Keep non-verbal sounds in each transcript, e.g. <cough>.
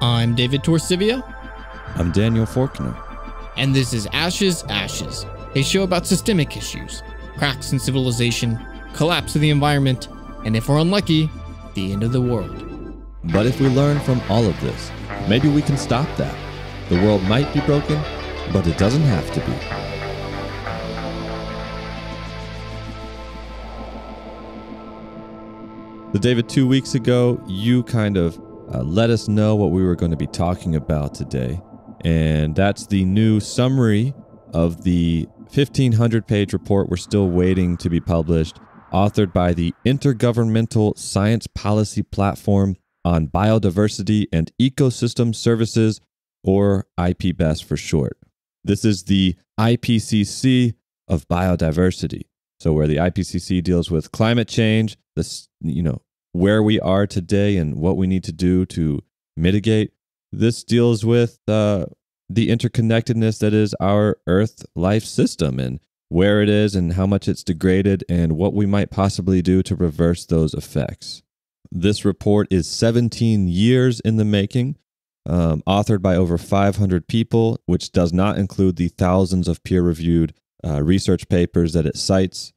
I'm David Torcivia, I'm Daniel Forkner. and this is Ashes, Ashes, a show about systemic issues, cracks in civilization, collapse of the environment, and if we're unlucky, the end of the world. But if we learn from all of this, maybe we can stop that. The world might be broken, but it doesn't have to be. So, David, two weeks ago, you kind of uh, let us know what we were going to be talking about today. And that's the new summary of the 1,500 page report we're still waiting to be published, authored by the Intergovernmental Science Policy Platform on Biodiversity and Ecosystem Services, or IPBES for short. This is the IPCC of biodiversity. So, where the IPCC deals with climate change, this, you know, where we are today and what we need to do to mitigate. This deals with uh, the interconnectedness that is our Earth life system and where it is and how much it's degraded and what we might possibly do to reverse those effects. This report is 17 years in the making, um, authored by over 500 people, which does not include the thousands of peer reviewed uh, research papers that it cites.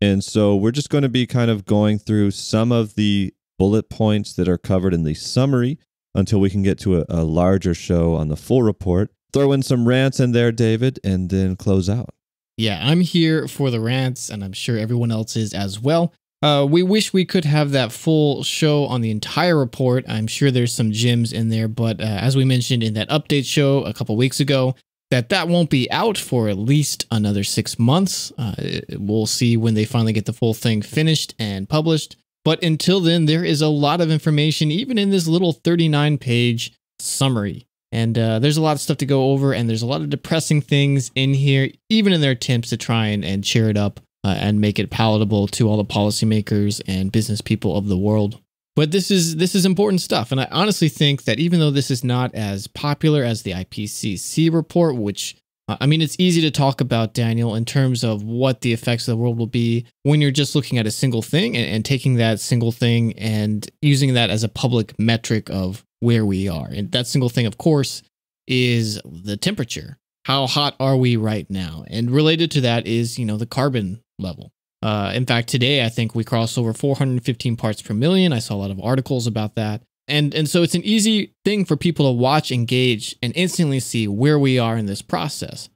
And so we're just going to be kind of going through some of the bullet points that are covered in the summary until we can get to a, a larger show on the full report. Throw in some rants in there, David, and then close out. Yeah, I'm here for the rants, and I'm sure everyone else is as well. Uh, we wish we could have that full show on the entire report. I'm sure there's some gems in there, but uh, as we mentioned in that update show a couple weeks ago, that that won't be out for at least another six months. Uh, we'll see when they finally get the full thing finished and published. But until then, there is a lot of information, even in this little 39 page summary. And uh, there's a lot of stuff to go over, and there's a lot of depressing things in here, even in their attempts to try and, and cheer it up uh, and make it palatable to all the policymakers and business people of the world. But this is this is important stuff, and I honestly think that even though this is not as popular as the IPCC report, which uh, I mean, it's easy to talk about Daniel in terms of what the effects of the world will be when you're just looking at a single thing and, and taking that single thing and using that as a public metric of where we are. And that single thing, of course, is the temperature. How hot are we right now? And related to that is, you know, the carbon level. Uh, in fact, today I think we crossed over 415 parts per million. I saw a lot of articles about that. And, and so it's an easy thing for people to watch, engage, and instantly see where we are in this process.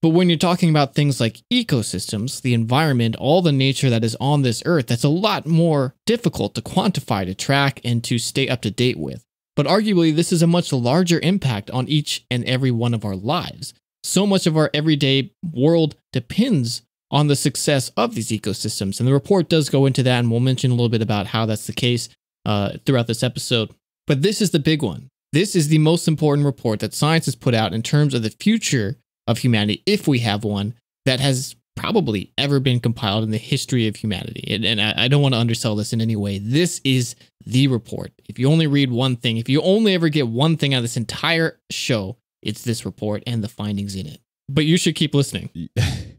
But when you're talking about things like ecosystems, the environment, all the nature that is on this earth, that's a lot more difficult to quantify, to track, and to stay up to date with. But arguably, this is a much larger impact on each and every one of our lives. So much of our everyday world depends on the success of these ecosystems. And the report does go into that, and we'll mention a little bit about how that's the case uh, throughout this episode. But this is the big one. This is the most important report that science has put out in terms of the future of humanity, if we have one, that has probably ever been compiled in the history of humanity. And, and I, I don't want to undersell this in any way. This is the report. If you only read one thing, if you only ever get one thing out of this entire show, it's this report and the findings in it. But you should keep listening. <laughs>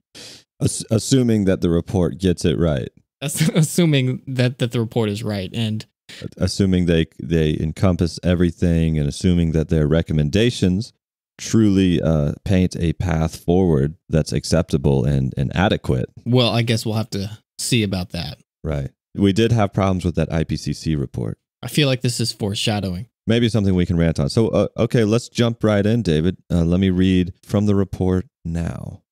Ass- assuming that the report gets it right. Ass- <laughs> Assuming that, that the report is right. And assuming they they encompass everything and assuming that their recommendations truly uh, paint a path forward that's acceptable and, and adequate. well, I guess we'll have to see about that. Right. We did have problems with that IPCC report. I feel like this is foreshadowing. Maybe something we can rant on. So, uh, okay, let's jump right in, David. Uh, let me read from the report now.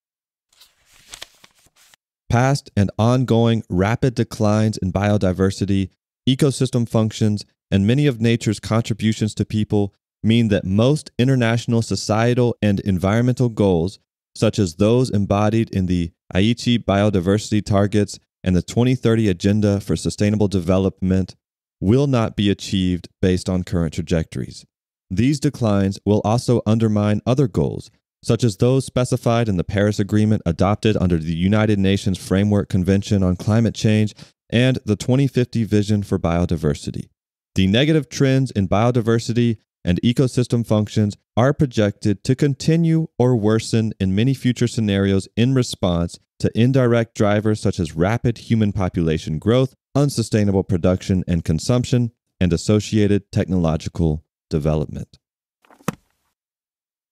Past and ongoing rapid declines in biodiversity, ecosystem functions, and many of nature's contributions to people mean that most international societal and environmental goals, such as those embodied in the Aichi biodiversity targets and the 2030 Agenda for Sustainable Development, will not be achieved based on current trajectories. These declines will also undermine other goals, such as those specified in the Paris Agreement adopted under the United Nations Framework Convention on Climate Change and the 2050 Vision for Biodiversity. The negative trends in biodiversity and ecosystem functions are projected to continue or worsen in many future scenarios in response to indirect drivers such as rapid human population growth, unsustainable production and consumption, and associated technological development.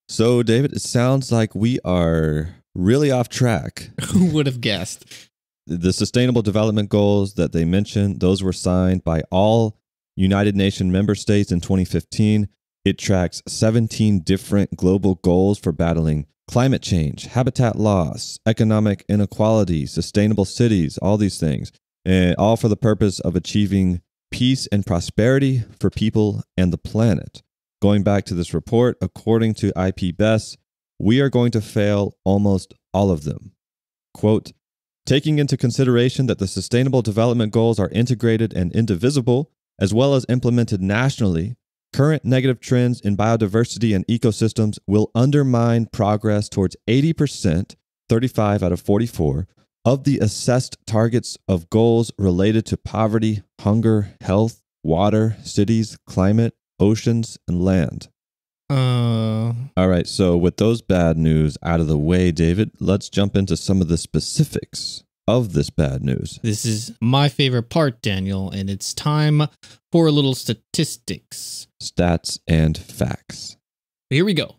So, David, it sounds like we are really off track. <laughs> Who would have guessed? The Sustainable Development Goals that they mentioned, those were signed by all United Nations member states in 2015. It tracks 17 different global goals for battling climate change, habitat loss, economic inequality, sustainable cities, all these things, and all for the purpose of achieving peace and prosperity for people and the planet. Going back to this report, according to IPBES, we are going to fail almost all of them. Quote, taking into consideration that the Sustainable Development Goals are integrated and indivisible, as well as implemented nationally, current negative trends in biodiversity and ecosystems will undermine progress towards 80%, 35 out of 44, of the assessed targets of goals related to poverty, hunger, health, water, cities, climate, oceans, and land. Uh, All right, so with those bad news out of the way, David, let's jump into some of the specifics of this bad news. this is my favorite part, Daniel, and it's time for a little statistics. Stats and facts. Here we go.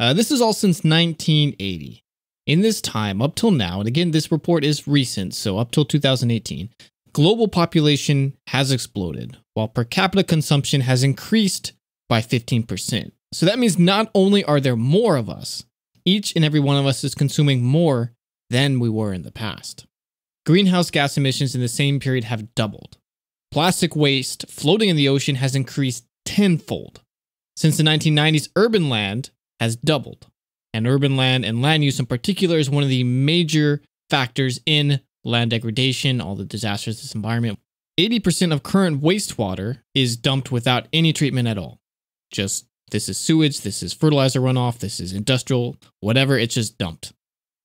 Uh, this is all since 1980. In this time, up till now, and again, this report is recent, so up till 2018, global population has exploded, while per capita consumption has increased by 15%. So that means not only are there more of us, each and every one of us is consuming more than we were in the past. Greenhouse gas emissions in the same period have doubled. Plastic waste floating in the ocean has increased tenfold. Since the 1990s, urban land has doubled. And urban land and land use in particular is one of the major factors in land degradation, all the disasters this environment. 80% of current wastewater is dumped without any treatment at all. Just this is sewage, this is fertilizer runoff, this is industrial, whatever, it's just dumped.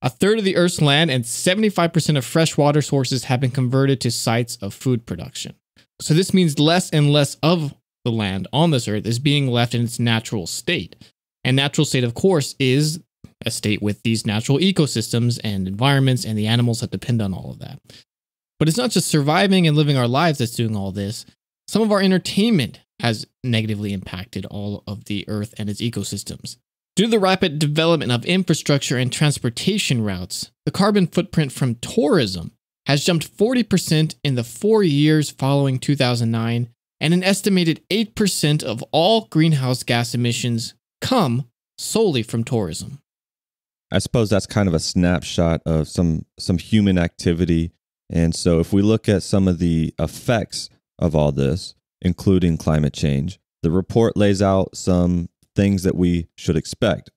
A third of the Earth's land and 75% of fresh water sources have been converted to sites of food production. So this means less and less of the land on this earth is being left in its natural state. And natural state, of course, is a state with these natural ecosystems and environments and the animals that depend on all of that. But it's not just surviving and living our lives that's doing all this. Some of our entertainment has negatively impacted all of the earth and its ecosystems. Due to the rapid development of infrastructure and transportation routes, the carbon footprint from tourism has jumped 40% in the four years following 2009, and an estimated 8% of all greenhouse gas emissions come solely from tourism. I suppose that's kind of a snapshot of some some human activity. And so if we look at some of the effects of all this, including climate change, the report lays out some things that we should expect.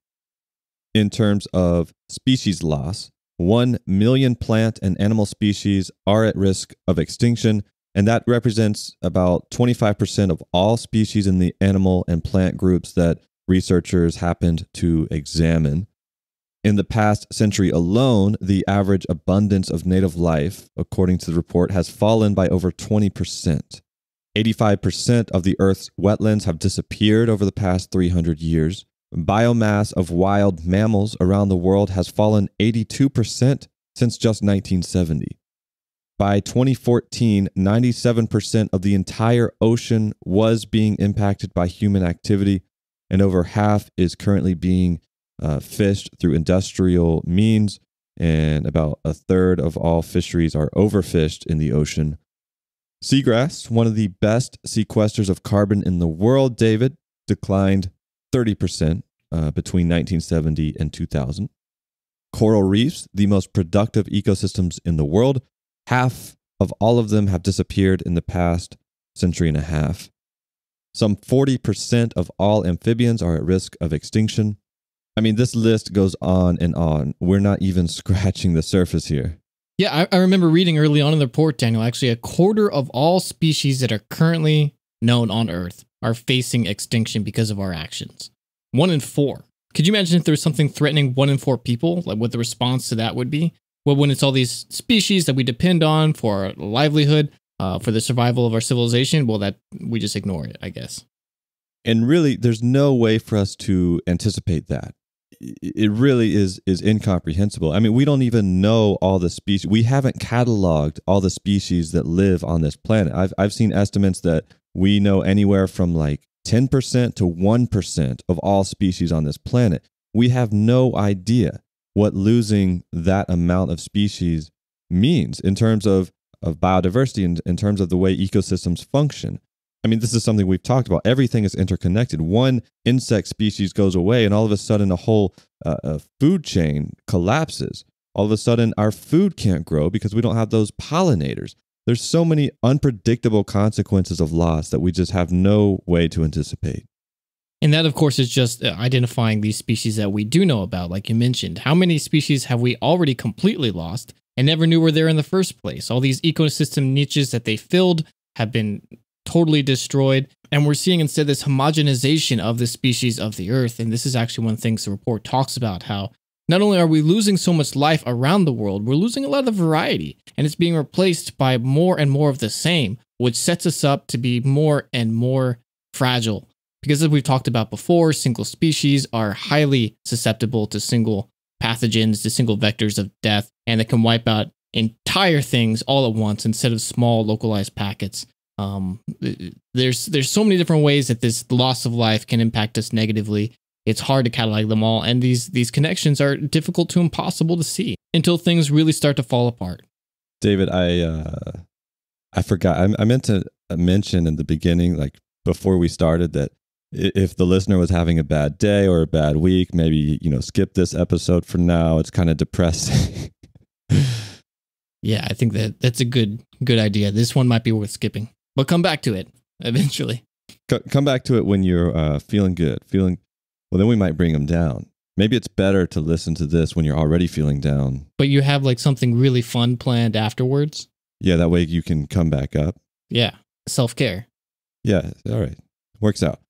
In terms of species loss, 1 million plant and animal species are at risk of extinction, and that represents about 25% of all species in the animal and plant groups that researchers happened to examine. In the past century alone, the average abundance of native life, according to the report, has fallen by over 20%. 85% of the Earth's wetlands have disappeared over the past 300 years. Biomass of wild mammals around the world has fallen 82% since just 1970. By 2014, 97% of the entire ocean was being impacted by human activity, and over half is currently being uh, fished through industrial means, and about a third of all fisheries are overfished in the ocean. Seagrass, one of the best sequesters of carbon in the world, David, declined 30% uh, between 1970 and 2000. Coral reefs, the most productive ecosystems in the world, half of all of them have disappeared in the past century and a half. Some 40% of all amphibians are at risk of extinction. I mean, this list goes on and on. We're not even <laughs> scratching the surface here. Yeah, I, I remember reading early on in the report, Daniel, actually, a quarter of all species that are currently known on Earth are facing extinction because of our actions. One in four. Could you imagine if there was something threatening one in four people? Like what the response to that would be? Well, when it's all these species that we depend on for our livelihood, uh, for the survival of our civilization, well, that we just ignore it, I guess. And really, there's no way for us to anticipate that. It really is is incomprehensible. I mean, we don't even know all the species. We haven't cataloged all the species that live on this planet. I've I've seen estimates that we know anywhere from like 10% to 1% of all species on this planet. we have no idea what losing that amount of species means in terms of, of biodiversity and in terms of the way ecosystems function. I mean, this is something we've talked about. Everything is interconnected. One insect species goes away, and all of a sudden, a whole uh, food chain collapses. All of a sudden, our food can't grow because we don't have those pollinators. There's so many unpredictable consequences of loss that we just have no way to anticipate. And that, of course, is just uh, identifying these species that we do know about, like you mentioned. How many species have we already completely lost and never knew were there in the first place? All these ecosystem niches that they filled have been totally destroyed. And we're seeing instead this homogenization of the species of the earth. And this is actually one of the things the report talks about how not only are we losing so much life around the world, we're losing a lot of variety, and it's being replaced by more and more of the same, which sets us up to be more and more fragile. Because as we've talked about before, single species are highly susceptible to single pathogens, to single vectors of death, and it can wipe out entire things all at once instead of small localized packets. Um, there's there's so many different ways that this loss of life can impact us negatively, it's hard to catalog them all, and these these connections are difficult to impossible to see until things really start to fall apart. David, I uh, I forgot. I, I meant to mention in the beginning, like before we started, that if the listener was having a bad day or a bad week, maybe you know skip this episode for now. It's kind of depressing. <laughs> yeah, I think that that's a good good idea. This one might be worth skipping, but come back to it eventually. come back to it when you're uh, feeling good, feeling well, then we might bring them down. Maybe it's better to listen to this when you're already feeling down. But you have like something really fun planned afterwards. Yeah, that way you can come back up. Yeah, self care. Yeah, all right, works out.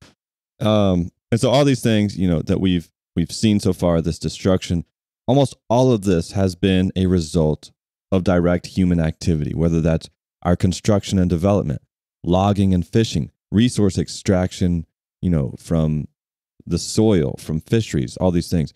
Um, and so all these things, you know, that we've we've seen so far, this destruction, almost all of this has been a result of direct human activity, whether that's our construction and development, logging and fishing, resource extraction, you know, from the soil, from fisheries, all these things.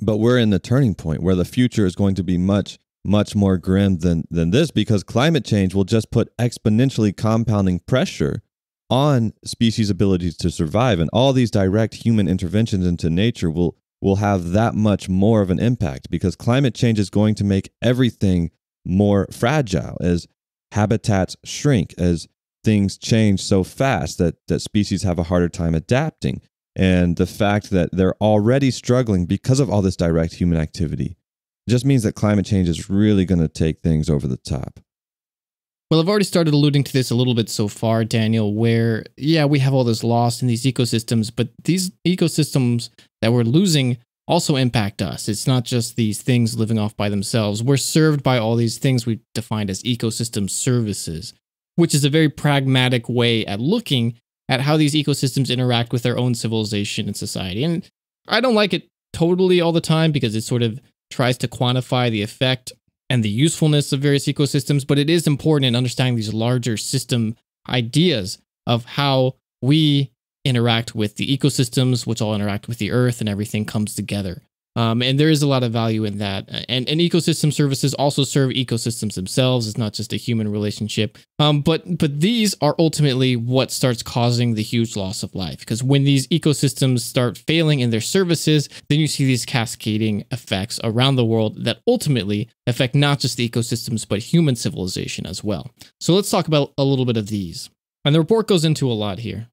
But we're in the turning point where the future is going to be much, much more grim than, than this because climate change will just put exponentially compounding pressure on species' abilities to survive. And all these direct human interventions into nature will, will have that much more of an impact because climate change is going to make everything more fragile as habitats shrink, as things change so fast that, that species have a harder time adapting and the fact that they're already struggling because of all this direct human activity just means that climate change is really going to take things over the top. Well, I've already started alluding to this a little bit so far, Daniel, where, yeah, we have all this loss in these ecosystems, but these ecosystems that we're losing also impact us. It's not just these things living off by themselves. We're served by all these things we defined as ecosystem services, which is a very pragmatic way at looking at how these ecosystems interact with their own civilization and society. And I don't like it totally all the time because it sort of tries to quantify the effect and the usefulness of various ecosystems, but it is important in understanding these larger system ideas of how we interact with the ecosystems, which all interact with the earth, and everything comes together. Um, and there is a lot of value in that. And, and ecosystem services also serve ecosystems themselves. It's not just a human relationship. Um, but but these are ultimately what starts causing the huge loss of life. Because when these ecosystems start failing in their services, then you see these cascading effects around the world that ultimately affect not just the ecosystems but human civilization as well. So let's talk about a little bit of these. And the report goes into a lot here.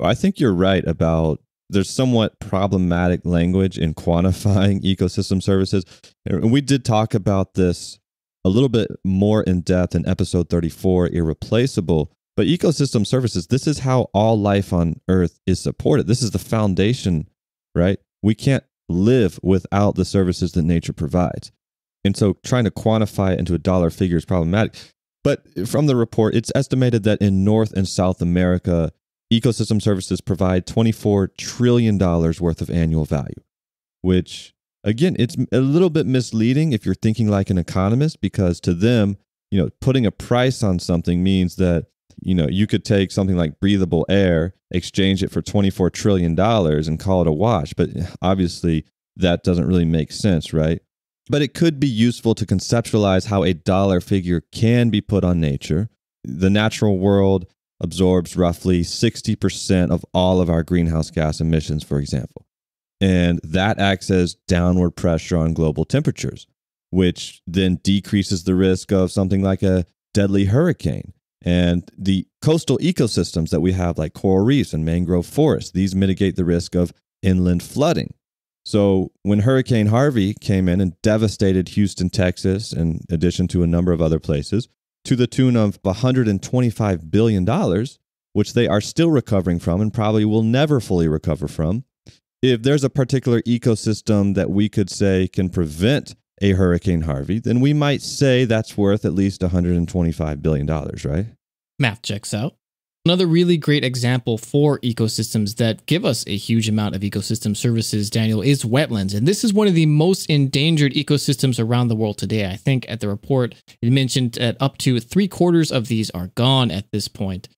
I think you're right about there's somewhat problematic language in quantifying <laughs> ecosystem services. And we did talk about this a little bit more in depth in episode 34, Irreplaceable. But ecosystem services, this is how all life on Earth is supported. This is the foundation, right? We can't live without the services that nature provides. And so trying to quantify it into a dollar figure is problematic. But from the report, it's estimated that in North and South America, ecosystem services provide $24 trillion worth of annual value, which again, it's a little bit misleading if you're thinking like an economist, because to them, you know, putting a price on something means that, you know, you could take something like breathable air, exchange it for $24 trillion and call it a wash. But obviously, that doesn't really make sense, right? But it could be useful to conceptualize how a dollar figure can be put on nature. The natural world absorbs roughly 60% of all of our greenhouse gas emissions, for example. And that acts as downward pressure on global temperatures, which then decreases the risk of something like a deadly hurricane. And the coastal ecosystems that we have, like coral reefs and mangrove forests, these mitigate the risk of inland flooding. So when Hurricane Harvey came in and devastated Houston, Texas, in addition to a number of other places, to the tune of $125 billion, which they are still recovering from and probably will never fully recover from. If there's a particular ecosystem that we could say can prevent a Hurricane Harvey, then we might say that's worth at least $125 billion, right? Math checks out. Another really great example for ecosystems that give us a huge amount of ecosystem services, Daniel, is wetlands. And this is one of the most endangered ecosystems around the world today. I think at the report, it mentioned that up to three quarters of these are gone at this point.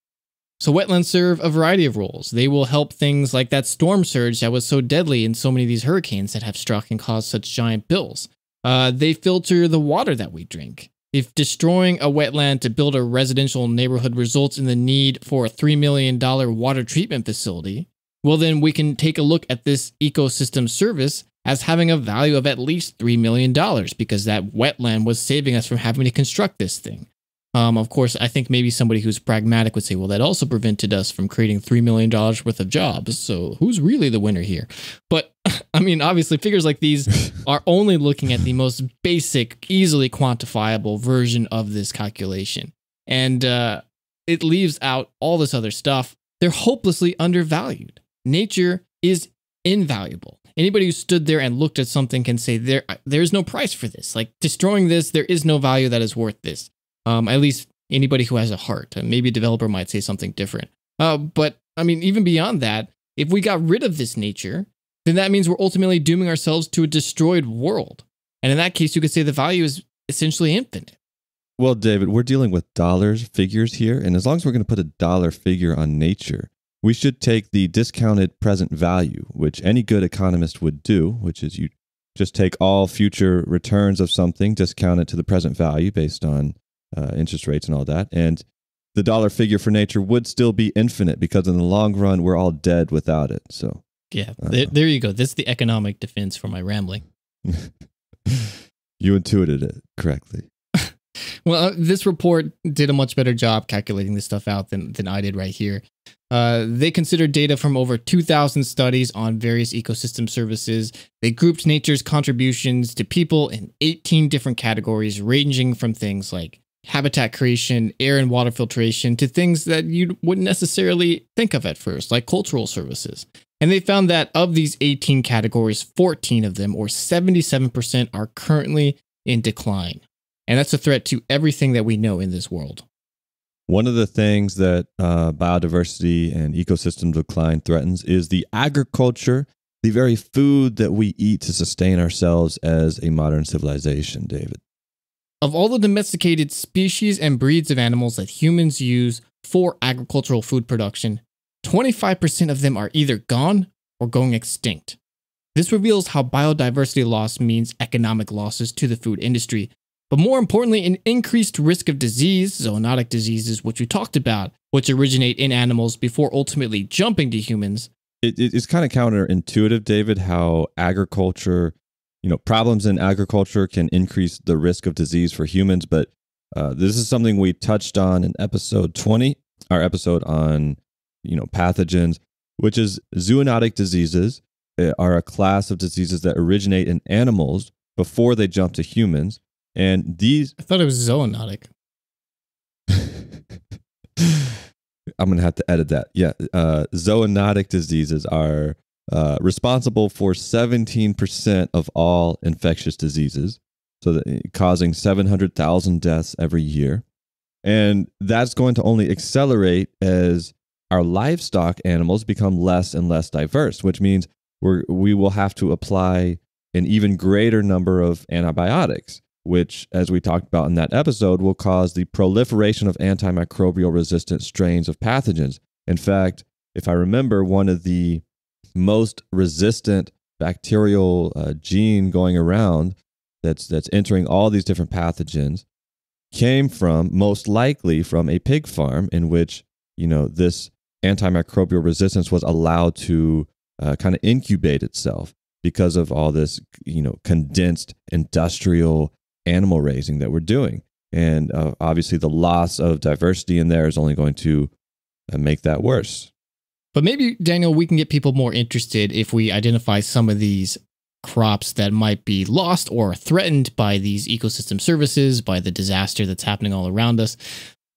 So, wetlands serve a variety of roles. They will help things like that storm surge that was so deadly in so many of these hurricanes that have struck and caused such giant bills. Uh, they filter the water that we drink. If destroying a wetland to build a residential neighborhood results in the need for a $3 million water treatment facility, well, then we can take a look at this ecosystem service as having a value of at least $3 million because that wetland was saving us from having to construct this thing. Um, of course, I think maybe somebody who's pragmatic would say, well, that also prevented us from creating $3 million worth of jobs. So who's really the winner here? But <laughs> I mean, obviously, figures like these <laughs> are only looking at the most basic, easily quantifiable version of this calculation. And uh, it leaves out all this other stuff. They're hopelessly undervalued. Nature is invaluable. Anybody who stood there and looked at something can say there there's no price for this. Like destroying this, there is no value that is worth this. Um, at least anybody who has a heart. Uh, maybe a developer might say something different. Uh, but I mean, even beyond that, if we got rid of this nature, then that means we're ultimately dooming ourselves to a destroyed world. And in that case, you could say the value is essentially infinite. Well, David, we're dealing with dollars, figures here. And as long as we're going to put a dollar figure on nature, we should take the discounted present value, which any good economist would do, which is you just take all future returns of something, discount it to the present value based on uh, interest rates and all that. And the dollar figure for nature would still be infinite because in the long run, we're all dead without it. So, yeah, uh, there, there you go. That's the economic defense for my rambling. <laughs> you intuited it correctly. <laughs> well, uh, this report did a much better job calculating this stuff out than, than I did right here. Uh, they considered data from over 2,000 studies on various ecosystem services. They grouped nature's contributions to people in 18 different categories, ranging from things like habitat creation, air and water filtration to things that you wouldn't necessarily think of at first, like cultural services. And they found that of these 18 categories, 14 of them, or 77%, are currently in decline. And that's a threat to everything that we know in this world. One of the things that uh, biodiversity and ecosystem decline threatens is the agriculture, the very food that we eat to sustain ourselves as a modern civilization, David. Of all the domesticated species and breeds of animals that humans use for agricultural food production, 25% of them are either gone or going extinct. This reveals how biodiversity loss means economic losses to the food industry, but more importantly, an increased risk of disease, zoonotic diseases, which we talked about, which originate in animals before ultimately jumping to humans. It, it's kind of counterintuitive, David, how agriculture you know, problems in agriculture can increase the risk of disease for humans. But uh, this is something we touched on in episode 20, our episode on, you know, pathogens, which is zoonotic diseases uh, are a class of diseases that originate in animals before they jump to humans. And these. I thought it was zoonotic. <laughs> I'm going to have to edit that. Yeah. Uh, zoonotic diseases are uh, responsible for 17% of all infectious diseases, so that, eh, causing 700,000 deaths every year. And that's going to only accelerate as our livestock animals become less and less diverse, which means we're, we will have to apply an even greater number of antibiotics, which, as we talked about in that episode, will cause the proliferation of antimicrobial resistant strains of pathogens. In fact, if I remember, one of the most resistant bacterial uh, gene going around that's that's entering all these different pathogens came from most likely from a pig farm in which you know this antimicrobial resistance was allowed to uh, kind of incubate itself because of all this, you know, condensed industrial animal raising that we're doing. And uh, obviously, the loss of diversity in there is only going to uh, make that worse. But maybe, Daniel, we can get people more interested if we identify some of these crops that might be lost or threatened by these ecosystem services, by the disaster that's happening all around us.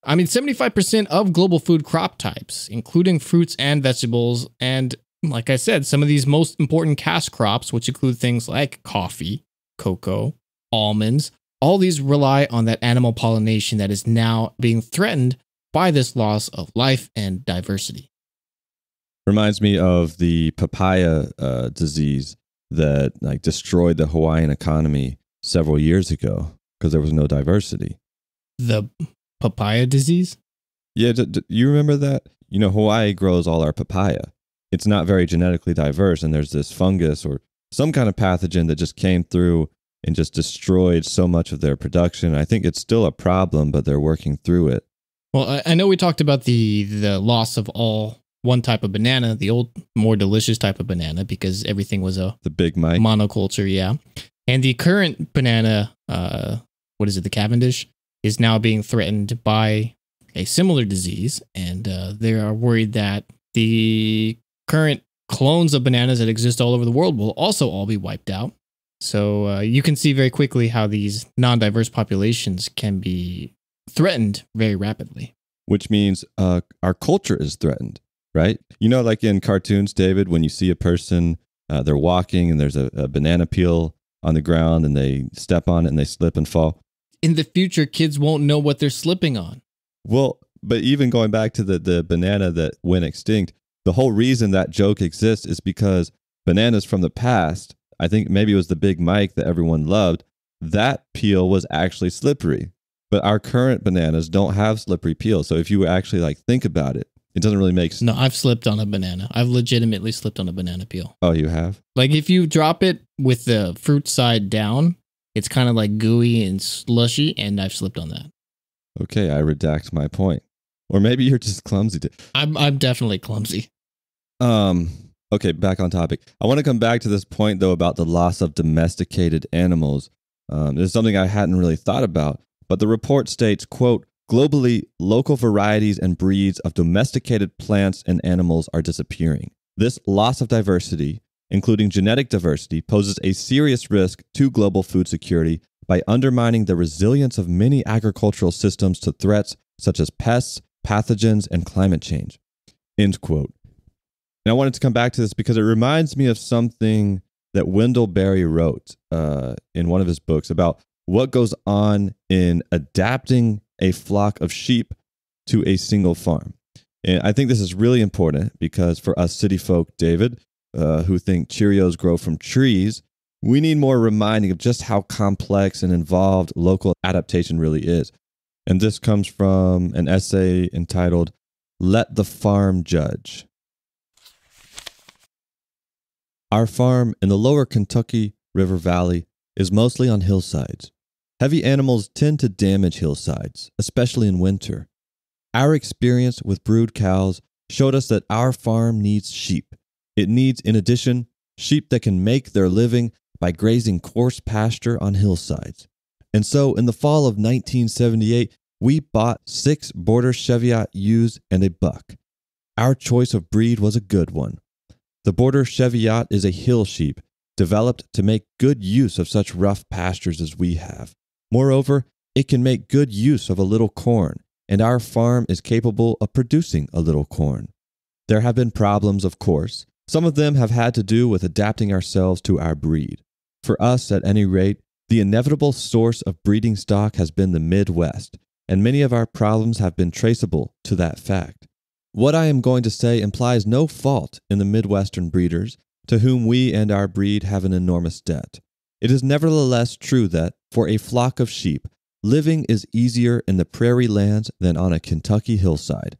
I mean, 75% of global food crop types, including fruits and vegetables, and like I said, some of these most important cash crops, which include things like coffee, cocoa, almonds, all these rely on that animal pollination that is now being threatened by this loss of life and diversity. Reminds me of the papaya uh, disease that like destroyed the Hawaiian economy several years ago because there was no diversity. The papaya disease? Yeah, d- d- you remember that? You know, Hawaii grows all our papaya. It's not very genetically diverse, and there's this fungus or some kind of pathogen that just came through and just destroyed so much of their production. I think it's still a problem, but they're working through it. Well, I, I know we talked about the the loss of all one type of banana, the old, more delicious type of banana, because everything was a The big Mike. monoculture, yeah. And the current banana, uh, what is it, the Cavendish, is now being threatened by a similar disease, and uh, they are worried that the current clones of bananas that exist all over the world will also all be wiped out. So uh, you can see very quickly how these non-diverse populations can be threatened very rapidly. which means uh, our culture is threatened, right? You know, like in cartoons, David, when you see a person, uh, they're walking and there's a, a banana peel on the ground and they step on it and they slip and fall. In the future, kids won't know what they're slipping on. Well, but even going back to the, the banana that went extinct, the whole reason that joke exists is because bananas from the past, I think maybe it was the Big Mike that everyone loved, that peel was actually slippery. But our current bananas don't have slippery peels. So if you actually like think about it, it doesn't really make sense. No, I've slipped on a banana. I've legitimately slipped on a banana peel. Oh, you have? Like if you drop it with the fruit side down, it's kind of like gooey and slushy, and I've slipped on that. Okay, I redact my point. Or maybe you're just clumsy. To, I'm I'm definitely clumsy. um, okay, back on topic. I want to come back to this point though about the loss of domesticated animals. Um, there's something I hadn't really thought about, but the report states, quote, globally, local varieties and breeds of domesticated plants and animals are disappearing. This loss of diversity, including genetic diversity, poses a serious risk to global food security by undermining the resilience of many agricultural systems to threats such as pests, pathogens, and climate change. End quote. And I wanted to come back to this because it reminds me of something that Wendell Berry wrote uh, in one of his books about what goes on in adapting a flock of sheep to a single farm. And I think this is really important because for us city folk, David, uh, who think Cheerios grow from trees, we need more reminding of just how complex and involved local adaptation really is. And this comes from an essay entitled Let the Farm Judge. Our farm in the lower Kentucky River Valley is mostly on hillsides. Heavy animals tend to damage hillsides, especially in winter. Our experience with brood cows showed us that our farm needs sheep. It needs, in addition, sheep that can make their living by grazing coarse pasture on hillsides. And so, in the fall of 1978, we bought six border Cheviot ewes and a buck. Our choice of breed was a good one. The border Cheviot is a hill sheep developed to make good use of such rough pastures as we have. Moreover, it can make good use of a little corn, and our farm is capable of producing a little corn. There have been problems, of course. Some of them have had to do with adapting ourselves to our breed. For us, at any rate, the inevitable source of breeding stock has been the Midwest, and many of our problems have been traceable to that fact. What I am going to say implies no fault in the Midwestern breeders, to whom we and our breed have an enormous debt. It is nevertheless true that, for a flock of sheep, living is easier in the prairie lands than on a Kentucky hillside.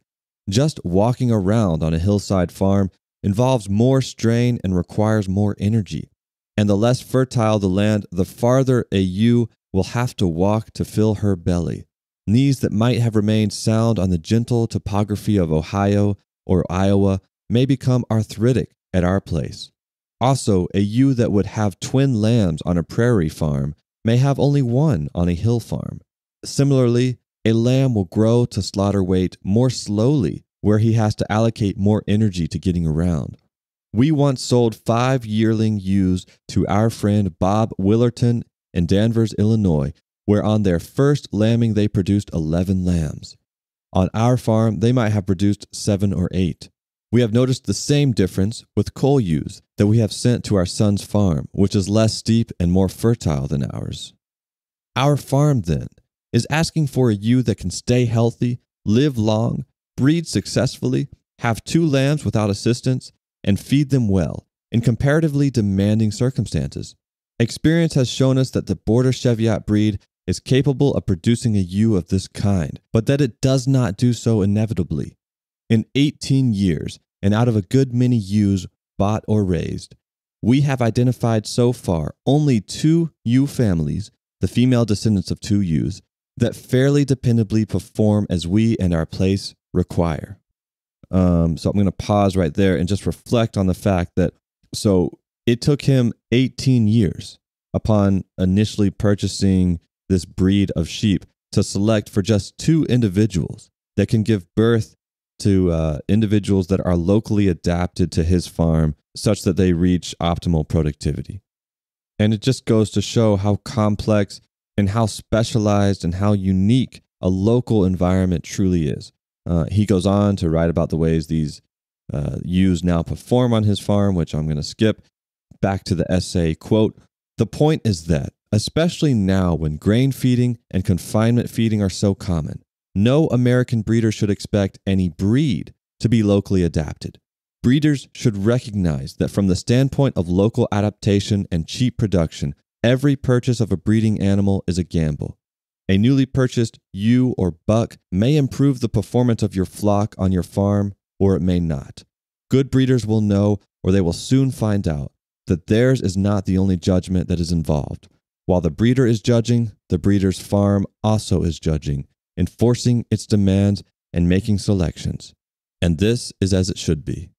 Just walking around on a hillside farm involves more strain and requires more energy. And the less fertile the land, the farther a ewe will have to walk to fill her belly. Knees that might have remained sound on the gentle topography of Ohio or Iowa may become arthritic at our place. Also, a ewe that would have twin lambs on a prairie farm may have only one on a hill farm. Similarly, a lamb will grow to slaughter weight more slowly where he has to allocate more energy to getting around. We once sold five yearling ewes to our friend Bob Willerton in Danvers, Illinois, where on their first lambing they produced 11 lambs. On our farm, they might have produced seven or eight. We have noticed the same difference with cull ewes that we have sent to our son's farm, which is less steep and more fertile than ours. Our farm, then, is asking for a ewe that can stay healthy, live long, breed successfully, have two lambs without assistance, and feed them well in comparatively demanding circumstances. Experience has shown us that the Border Cheviot breed is capable of producing a ewe of this kind, but that it does not do so inevitably. In 18 years, and out of a good many ewes bought or raised, we have identified so far only two ewe families, the female descendants of two ewes, that fairly dependably perform as we and our place require. Um, so I'm going to pause right there and just reflect on the fact that so it took him 18 years upon initially purchasing this breed of sheep to select for just two individuals that can give birth to uh, individuals that are locally adapted to his farm such that they reach optimal productivity. And it just goes to show how complex and how specialized and how unique a local environment truly is. Uh, he goes on to write about the ways these uh, ewes now perform on his farm, which I'm going to skip. Back to the essay quote, the point is that especially now when grain feeding and confinement feeding are so common. No American breeder should expect any breed to be locally adapted. Breeders should recognize that from the standpoint of local adaptation and cheap production, every purchase of a breeding animal is a gamble. A newly purchased ewe or buck may improve the performance of your flock on your farm, or it may not. Good breeders will know, or they will soon find out, that theirs is not the only judgment that is involved. While the breeder is judging, the breeder's farm also is judging, enforcing its demands and making selections. And this is as it should be.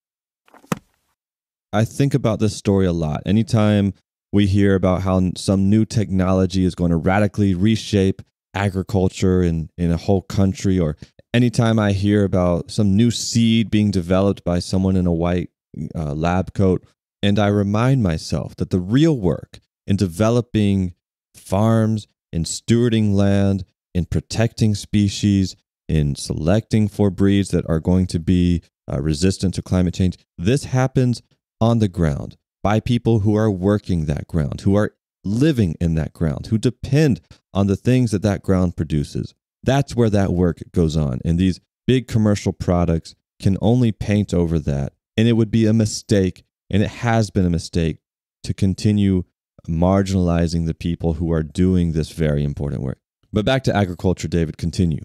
I think about this story a lot. Anytime we hear about how some new technology is going to radically reshape agriculture in, in a whole country, or anytime I hear about some new seed being developed by someone in a white uh, lab coat, and I remind myself that the real work in developing farms, in stewarding land, in protecting species, in selecting for breeds that are going to be uh, resistant to climate change. This happens on the ground by people who are working that ground, who are living in that ground, who depend on the things that that ground produces. That's where that work goes on. And these big commercial products can only paint over that. And it would be a mistake, and it has been a mistake, to continue marginalizing the people who are doing this very important work. But back to agriculture, David, continue.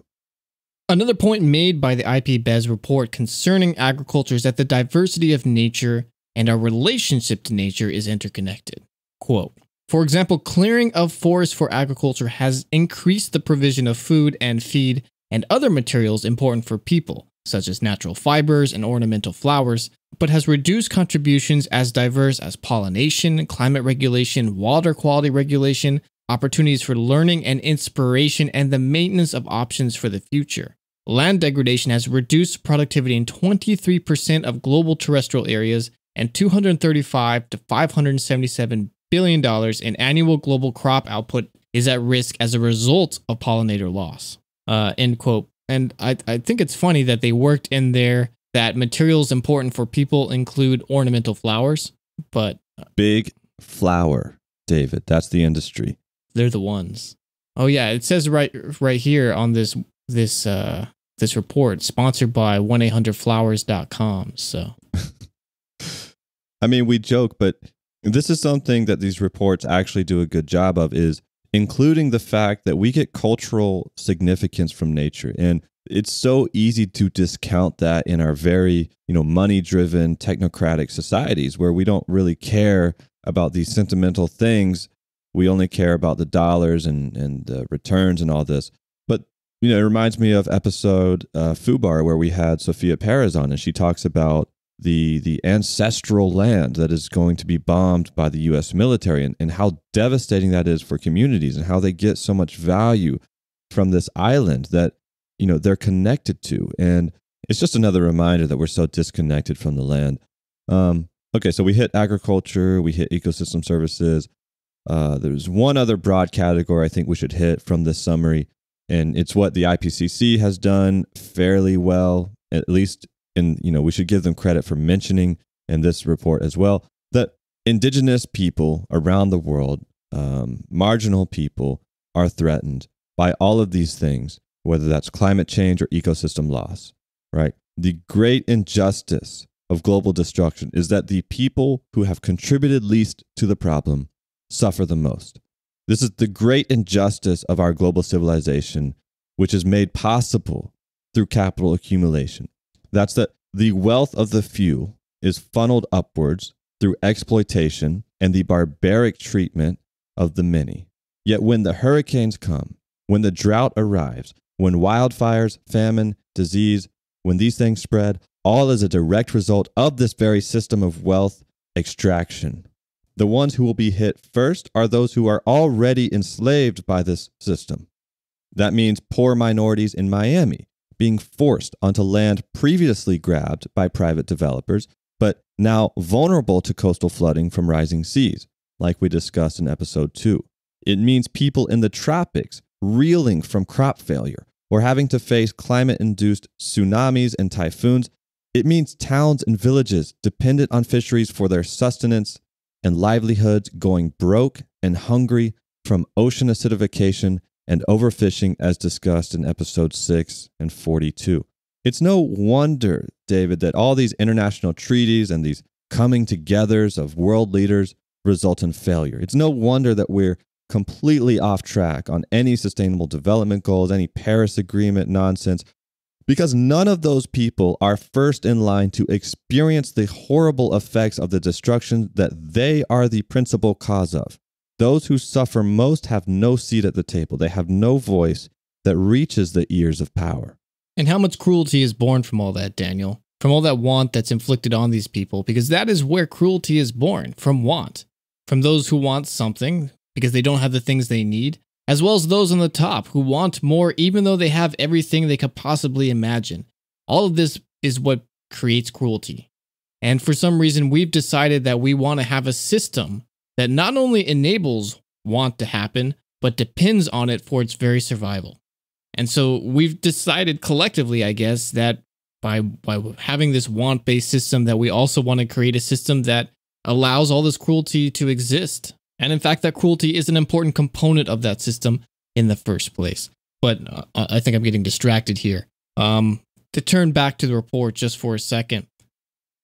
Another point made by the IPBES report concerning agriculture is that the diversity of nature and our relationship to nature is interconnected. Quote, for example, clearing of forests for agriculture has increased the provision of food and feed and other materials important for people, such as natural fibers and ornamental flowers, but has reduced contributions as diverse as pollination, climate regulation, water quality regulation, opportunities for learning and inspiration, and the maintenance of options for the future. Land degradation has reduced productivity in 23% of global terrestrial areas and 235 to 577 billion dollars in annual global crop output is at risk as a result of pollinator loss. Uh, end quote. And I, I think it's funny that they worked in there that materials important for people include ornamental flowers, but uh, big flower, David. That's the industry. They're the ones. Oh yeah, it says right right here on this this uh this report sponsored by 1-800-flowers.com. So <laughs> I mean, we joke, but this is something that these reports actually do a good job of is including the fact that we get cultural significance from nature and it's so easy to discount that in our very you know money driven technocratic societies where we don't really care about these sentimental things we only care about the dollars and and the returns and all this. But you know it reminds me of episode uh, fubar where we had sophia perez on and she talks about the the ancestral land that is going to be bombed by the US military and, and how devastating that is for communities and how they get so much value from this island that you know they're connected to. And it's just another reminder that we're so disconnected from the land. Um, okay so we hit agriculture we hit ecosystem services uh, there's one other broad category i think we should hit from this summary and it's what the ipcc has done fairly well at least and you know we should give them credit for mentioning in this report as well that indigenous people around the world um, marginal people are threatened by all of these things whether that's climate change or ecosystem loss right? The great injustice of global destruction is that the people who have contributed least to the problem suffer the most this is the great injustice of our global civilization which is made possible through capital accumulation that's that the wealth of the few is funneled upwards through exploitation and the barbaric treatment of the many. Yet when the hurricanes come, when the drought arrives, when wildfires, famine, disease, when these things spread, all is a direct result of this very system of wealth extraction. The ones who will be hit first are those who are already enslaved by this system. That means poor minorities in Miami, being forced onto land previously grabbed by private developers, but now vulnerable to coastal flooding from rising seas, like we discussed in episode 2. It means people in the tropics reeling from crop failure or having to face climate induced tsunamis and typhoons. It means towns and villages dependent on fisheries for their sustenance and livelihoods going broke and hungry from ocean acidification and overfishing as discussed in episode 6 and 42. It's no wonder, David, that all these international treaties and these coming togethers of world leaders result in failure. It's no wonder that we're completely off track on any sustainable development goals, any Paris Agreement nonsense, because none of those people are first in line to experience the horrible effects of the destruction that they are the principal cause of. Those who suffer most have no seat at the table. They have no voice that reaches the ears of power. And how much cruelty is born from all that, Daniel? From all that want that's inflicted on these people, because that is where cruelty is born from want. From those who want something because they don't have the things they need, as well as those on the top who want more even though they have everything they could possibly imagine. All of this is what creates cruelty. And for some reason, we've decided that we want to have a system that not only enables want to happen, but depends on it for its very survival. And so we've decided collectively, I guess, that by by having this want-based system that we also want to create a system that allows all this cruelty to exist. And in fact, that cruelty is an important component of that system in the first place. But uh, I think I'm getting distracted here. Um, to turn back to the report just for a second,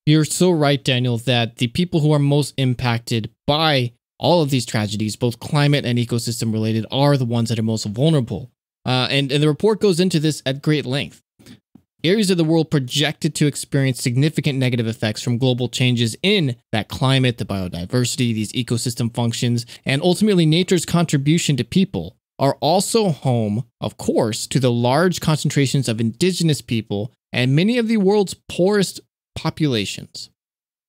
you're so right, Daniel, that the people who are most impacted by all of these tragedies, both climate and ecosystem related, are the ones that are most vulnerable. Uh, and, and the report goes into this at great length. Areas of the world projected to experience significant negative effects from global changes in that climate, the biodiversity, these ecosystem functions, and ultimately nature's contribution to people are also home, of course, to the large concentrations of indigenous people and many of the world's poorest populations.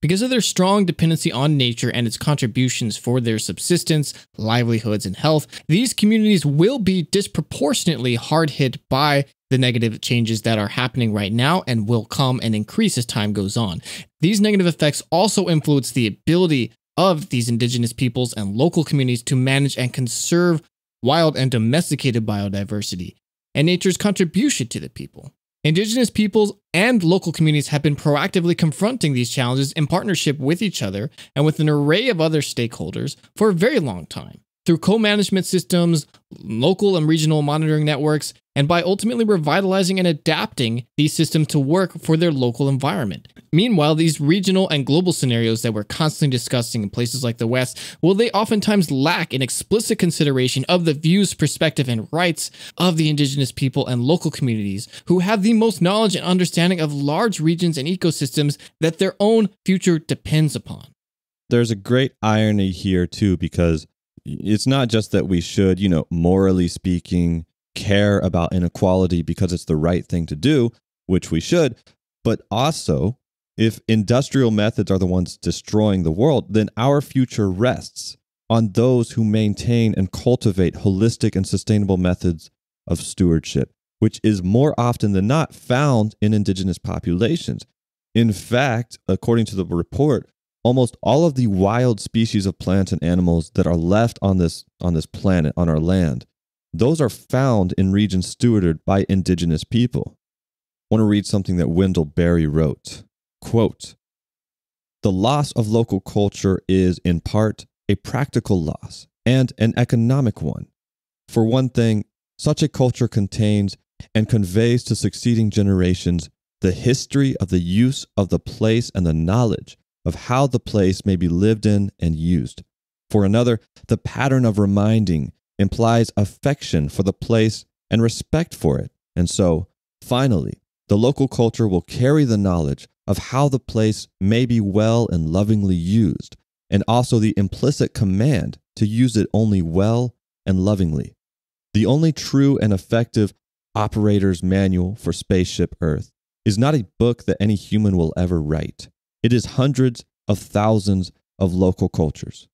Because of their strong dependency on nature and its contributions for their subsistence, livelihoods, and health, these communities will be disproportionately hard hit by the negative changes that are happening right now and will come and increase as time goes on. These negative effects also influence the ability of these indigenous peoples and local communities to manage and conserve wild and domesticated biodiversity and nature's contribution to the people. Indigenous peoples and local communities have been proactively confronting these challenges in partnership with each other and with an array of other stakeholders for a very long time through co management systems, local and regional monitoring networks, and by ultimately revitalizing and adapting these systems to work for their local environment. Meanwhile, these regional and global scenarios that we're constantly discussing in places like the West, well, they oftentimes lack an explicit consideration of the views, perspective, and rights of the indigenous people and local communities who have the most knowledge and understanding of large regions and ecosystems that their own future depends upon. There's a great irony here, too, because it's not just that we should, you know, morally speaking, care about inequality because it's the right thing to do, which we should, but also if industrial methods are the ones destroying the world, then our future rests on those who maintain and cultivate holistic and sustainable methods of stewardship, which is more often than not found in indigenous populations. In fact, according to the report, almost all of the wild species of plants and animals that are left on this on this planet on our land those are found in regions stewarded by indigenous people. I want to read something that Wendell Berry wrote. Quote, the loss of local culture is, in part, a practical loss and an economic one. For one thing, such a culture contains and conveys to succeeding generations the history of the use of the place and the knowledge of how the place may be lived in and used. For another, the pattern of reminding implies affection for the place and respect for it. And so, finally, the local culture will carry the knowledge of how the place may be well and lovingly used, and also the implicit command to use it only well and lovingly. The only true and effective operator's manual for Spaceship Earth is not a book that any human will ever write. It is hundreds of thousands of local cultures.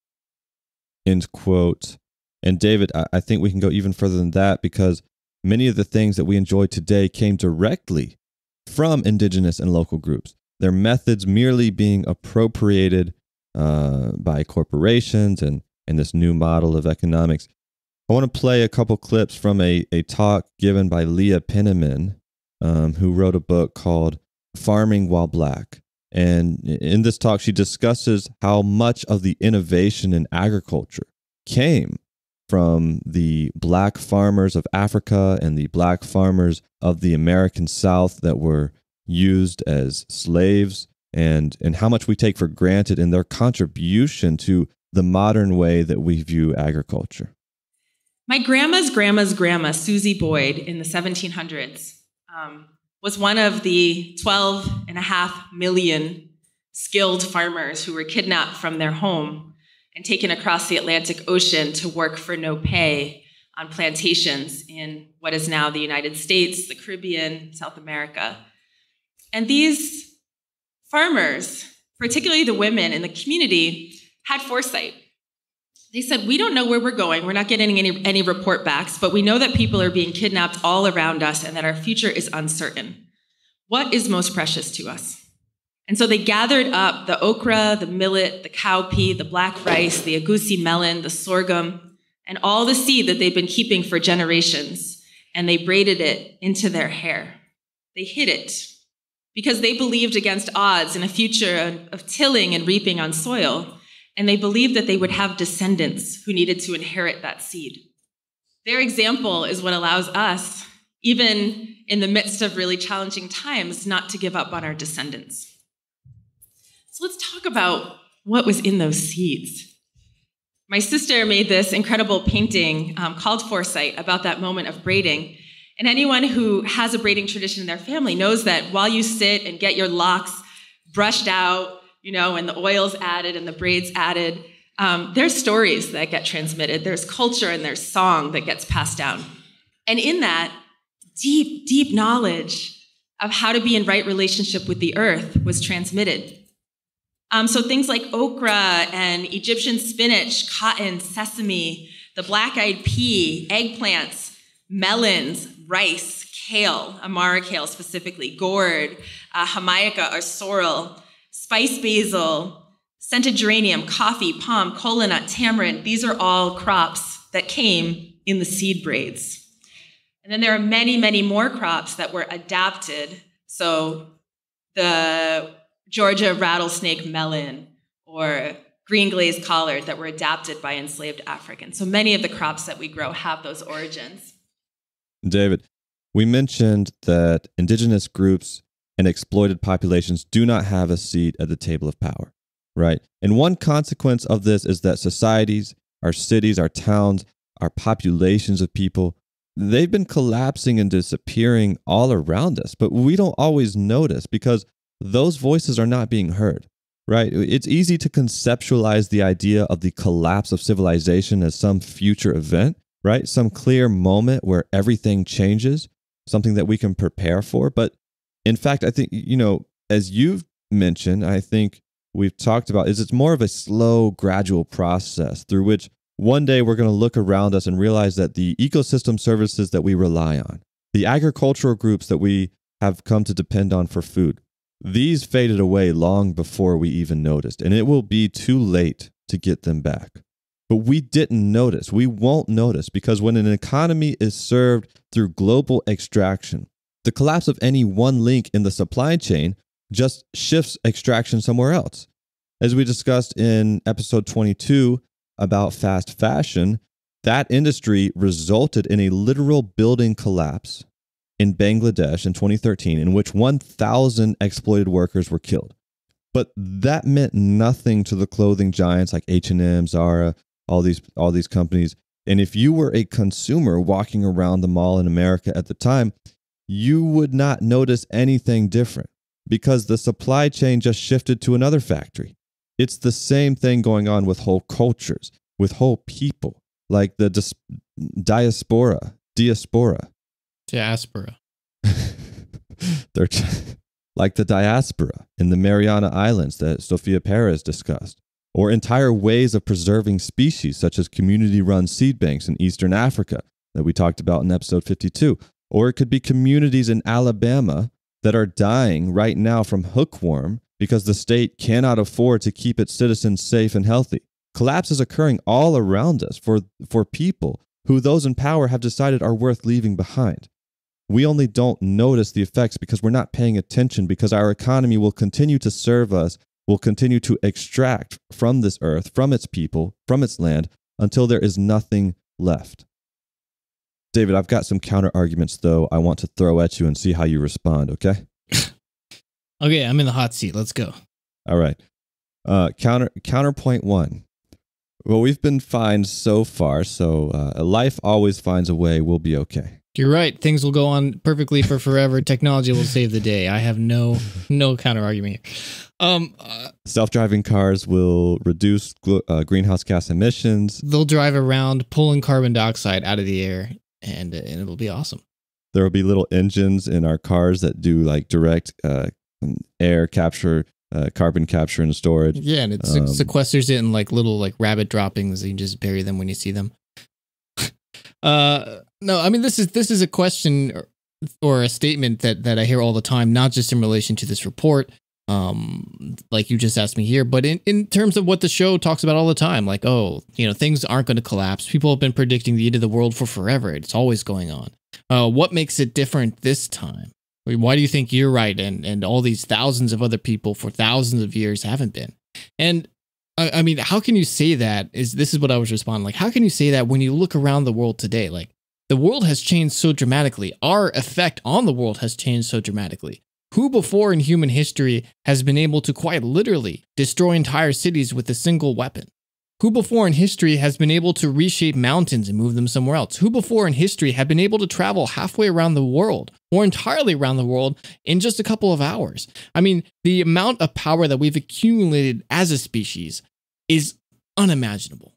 End quote. And David, I think we can go even further than that because many of the things that we enjoy today came directly from indigenous and local groups. Their methods merely being appropriated uh, by corporations and, and this new model of economics. I want to play a couple clips from a, a talk given by Leah Penniman, um, who wrote a book called Farming While Black. And in this talk, she discusses how much of the innovation in agriculture came from the black farmers of Africa and the black farmers of the American South that were used as slaves and, and how much we take for granted in their contribution to the modern way that we view agriculture. My grandma's grandma's grandma, Susie Boyd, in the 1700s, um, was one of the 12 and a half million skilled farmers who were kidnapped from their home and taken across the Atlantic Ocean to work for no pay on plantations in what is now the United States, the Caribbean, South America. And these farmers, particularly the women in the community, had foresight. They said, We don't know where we're going. We're not getting any, any report backs, but we know that people are being kidnapped all around us and that our future is uncertain. What is most precious to us? And so they gathered up the okra, the millet, the cowpea, the black rice, the egusi melon, the sorghum, and all the seed that they've been keeping for generations, and they braided it into their hair. They hid it because they believed against odds in a future of tilling and reaping on soil, and they believed that they would have descendants who needed to inherit that seed. Their example is what allows us, even in the midst of really challenging times, not to give up on our descendants. So let's talk about what was in those seeds. My sister made this incredible painting um, called Foresight about that moment of braiding. And anyone who has a braiding tradition in their family knows that while you sit and get your locks brushed out, you know, and the oils added and the braids added, um, there's stories that get transmitted. There's culture and there's song that gets passed down. And in that, deep, deep knowledge of how to be in right relationship with the earth was transmitted. Um, so things like okra and Egyptian spinach, cotton, sesame, the black eyed pea, eggplants, melons, rice, kale, amara kale specifically, gourd, uh, jamaica or sorrel, spice basil, scented geranium, coffee, palm, kola nut, tamarind. These are all crops that came in the seed braids. And then there are many, many more crops that were adapted. So the Georgia rattlesnake melon or green glazed collard that were adapted by enslaved Africans. So many of the crops that we grow have those origins. David, we mentioned that indigenous groups and exploited populations do not have a seat at the table of power, right? And one consequence of this is that societies, our cities, our towns, our populations of people, they've been collapsing and disappearing all around us, but we don't always notice because those voices are not being heard, right? It's easy to conceptualize the idea of the collapse of civilization as some future event, right? Some clear moment where everything changes, something that we can prepare for. But in fact, I think, you know, as you've mentioned, I think we've talked about, is it's more of a slow, gradual process through which one day we're going to look around us and realize that the ecosystem services that we rely on, the agricultural groups that we have come to depend on for food, these faded away long before we even noticed, and it will be too late to get them back. But we didn't notice. We won't notice because when an economy is served through global extraction, the collapse of any one link in the supply chain just shifts extraction somewhere else. As we discussed in episode 22 about fast fashion, that industry resulted in a literal building collapse in Bangladesh in 2013 in which 1,000 exploited workers were killed. But that meant nothing to the clothing giants like H&M, Zara, all these all these companies. And if you were a consumer walking around the mall in America at the time, you would not notice anything different because the supply chain just shifted to another factory. It's the same thing going on with whole cultures, with whole people, like the dis- diaspora, diaspora. Diaspora. <laughs> They're like the diaspora in the Mariana Islands that Sophia Perez discussed, or entire ways of preserving species, such as community run seed banks in Eastern Africa that we talked about in episode 52. Or it could be communities in Alabama that are dying right now from hookworm because the state cannot afford to keep its citizens safe and healthy. Collapse is occurring all around us for, for people who those in power have decided are worth leaving behind. We only don't notice the effects because we're not paying attention because our economy will continue to serve us, will continue to extract from this earth, from its people, from its land, until there is nothing left. David, I've got some counter arguments, though, I want to throw at you and see how you respond, okay? <laughs> okay, I'm in the hot seat. Let's go. All right. Uh, counter counterpoint one. Well, we've been fine so far, so uh, life always finds a way. We'll be okay. You're right. Things will go on perfectly for forever. <laughs> Technology will save the day. I have no no counter argument here. Um, uh, Self-driving cars will reduce uh, greenhouse gas emissions. They'll drive around pulling carbon dioxide out of the air, and and it'll be awesome. There will be little engines in our cars that do like direct uh, air capture, uh, carbon capture and storage. Yeah, and it um, sequesters it in like little like rabbit droppings. You can just bury them when you see them. <laughs> uh, no, I mean this is this is a question or, or a statement that that I hear all the time, not just in relation to this report, um like you just asked me here but in, in terms of what the show talks about all the time like oh you know things aren't going to collapse. People have been predicting the end of the world for forever. It's always going on. Uh what makes it different this time? Why do you think you're right and and all these thousands of other people for thousands of years haven't been? And I, I mean how can you say that is this is what i was responding like how can you say that when you look around the world today like the world has changed so dramatically our effect on the world has changed so dramatically who before in human history has been able to quite literally destroy entire cities with a single weapon? Who before in history has been able to reshape mountains and move them somewhere else? Who before in history had been able to travel halfway around the world or entirely around the world in just a couple of hours? I mean, the amount of power that we've accumulated as a species is unimaginable.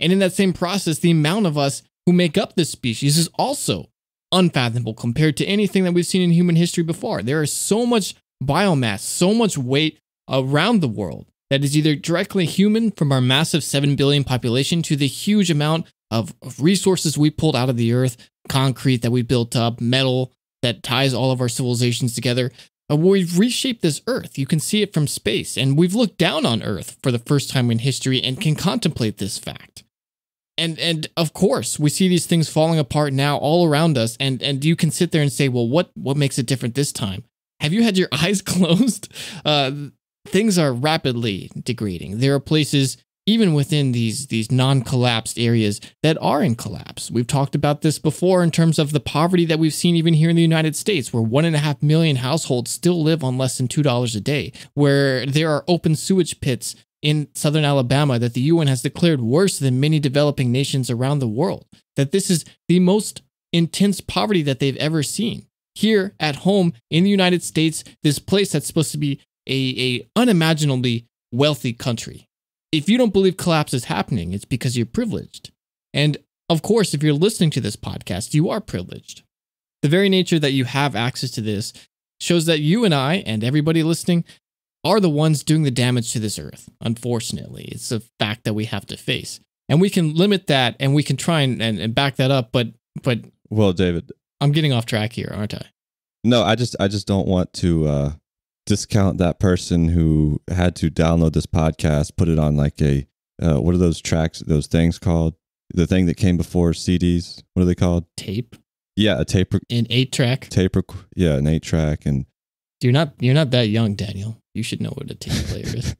And in that same process, the amount of us who make up this species is also unfathomable compared to anything that we've seen in human history before. There is so much biomass, so much weight around the world that is either directly human from our massive 7 billion population to the huge amount of, resources we pulled out of the earth, concrete that we built up, metal that ties all of our civilizations together. Uh, we've reshaped this earth. You can see it from space, and we've looked down on earth for the first time in history and can contemplate this fact and and of course we see these things falling apart now all around us. And and you can sit there and say well what what makes it different this time? Have you had your <laughs> eyes closed? Uh things are rapidly degrading. There are places even within these these non-collapsed areas that are in collapse. We've talked about this before in terms of the poverty that we've seen even here in the united states where one and a half million households still live on less than two dollars a day where there are open sewage pits in southern Alabama that the UN has declared worse than many developing nations around the world. That this is the most intense poverty that they've ever seen. Here at home in the United States, this place that's supposed to be a, a unimaginably wealthy country. If you don't believe collapse is happening, it's because you're privileged. And of course, if you're listening to this podcast, you are privileged. The very nature that you have access to this shows that you and I and everybody listening are the ones doing the damage to this earth. Unfortunately, it's a fact that we have to face. And we can limit that and we can try and, and, and back that up, but but Well, David, I'm getting off track here, aren't I? no, I just I just don't want to uh, discount that person who had to download this podcast, put it on like a uh, what are those tracks, those things called? The thing that came before CDs. What are they called? Tape Yeah, a tape, in eight track. tape, yeah, an eight track, and You're not you're not that young, Daniel. You should know what a tape player is.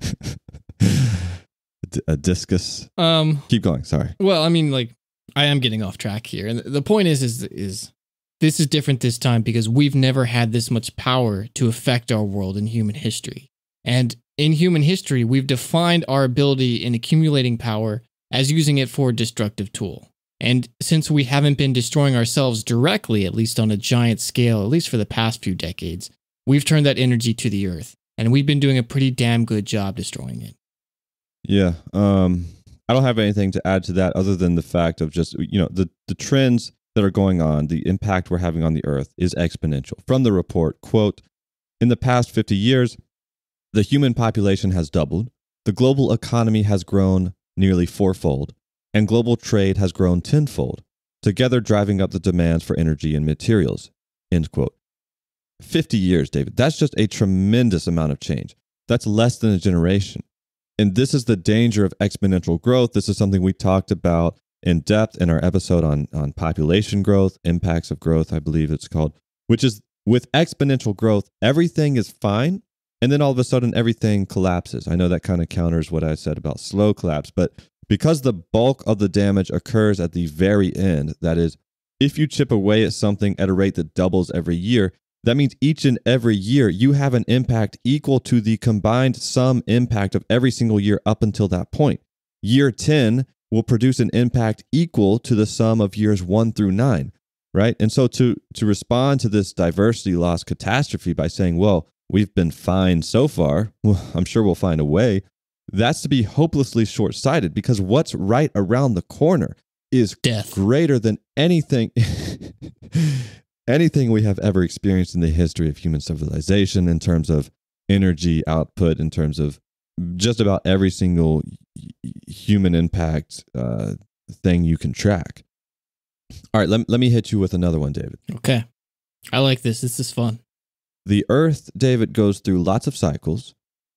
a <laughs> a discus. Um Keep going. Sorry. Well, I mean, like I am getting off track here, and the point is, is, is this is different this time because we've never had this much power to affect our world in human history, and in human history, we've defined our ability in accumulating power as using it for a destructive tool. And since we haven't been destroying ourselves directly, at least on a giant scale, at least for the past few decades, we've turned that energy to the earth, and we've been doing a pretty damn good job destroying it. Yeah. Um, I don't have anything to add to that other than the fact of just, you know, the, the trends that are going on, the impact we're having on the earth is exponential. From the report, quote, in the past 50 years, the human population has doubled, the global economy has grown nearly fourfold, and global trade has grown tenfold, together driving up the demands for energy and materials. End quote. 50 years, David. That's just a tremendous amount of change. That's less than a generation. And this is the danger of exponential growth. This is something we talked about in depth in our episode on, on population growth, impacts of growth, I believe it's called, which is with exponential growth, everything is fine. And then all of a sudden, everything collapses. I know that kind of counters what I said about slow collapse, but because the bulk of the damage occurs at the very end, that is, if you chip away at something at a rate that doubles every year, that means each and every year you have an impact equal to the combined sum impact of every single year up until that point. Year 10 will produce an impact equal to the sum of years 1 through 9, right? And so to to respond to this diversity loss catastrophe by saying, "Well, we've been fine so far. Well, <laughs> I'm sure we'll find a way." That's to be hopelessly short-sighted because what's right around the corner is Death. greater than anything <laughs> anything we have ever experienced in the history of human civilization in terms of energy output in terms of just about every single human impact uh, thing you can track all right let, let me hit you with another one david Okay. I like this. This is fun. the earth david goes through lots of cycles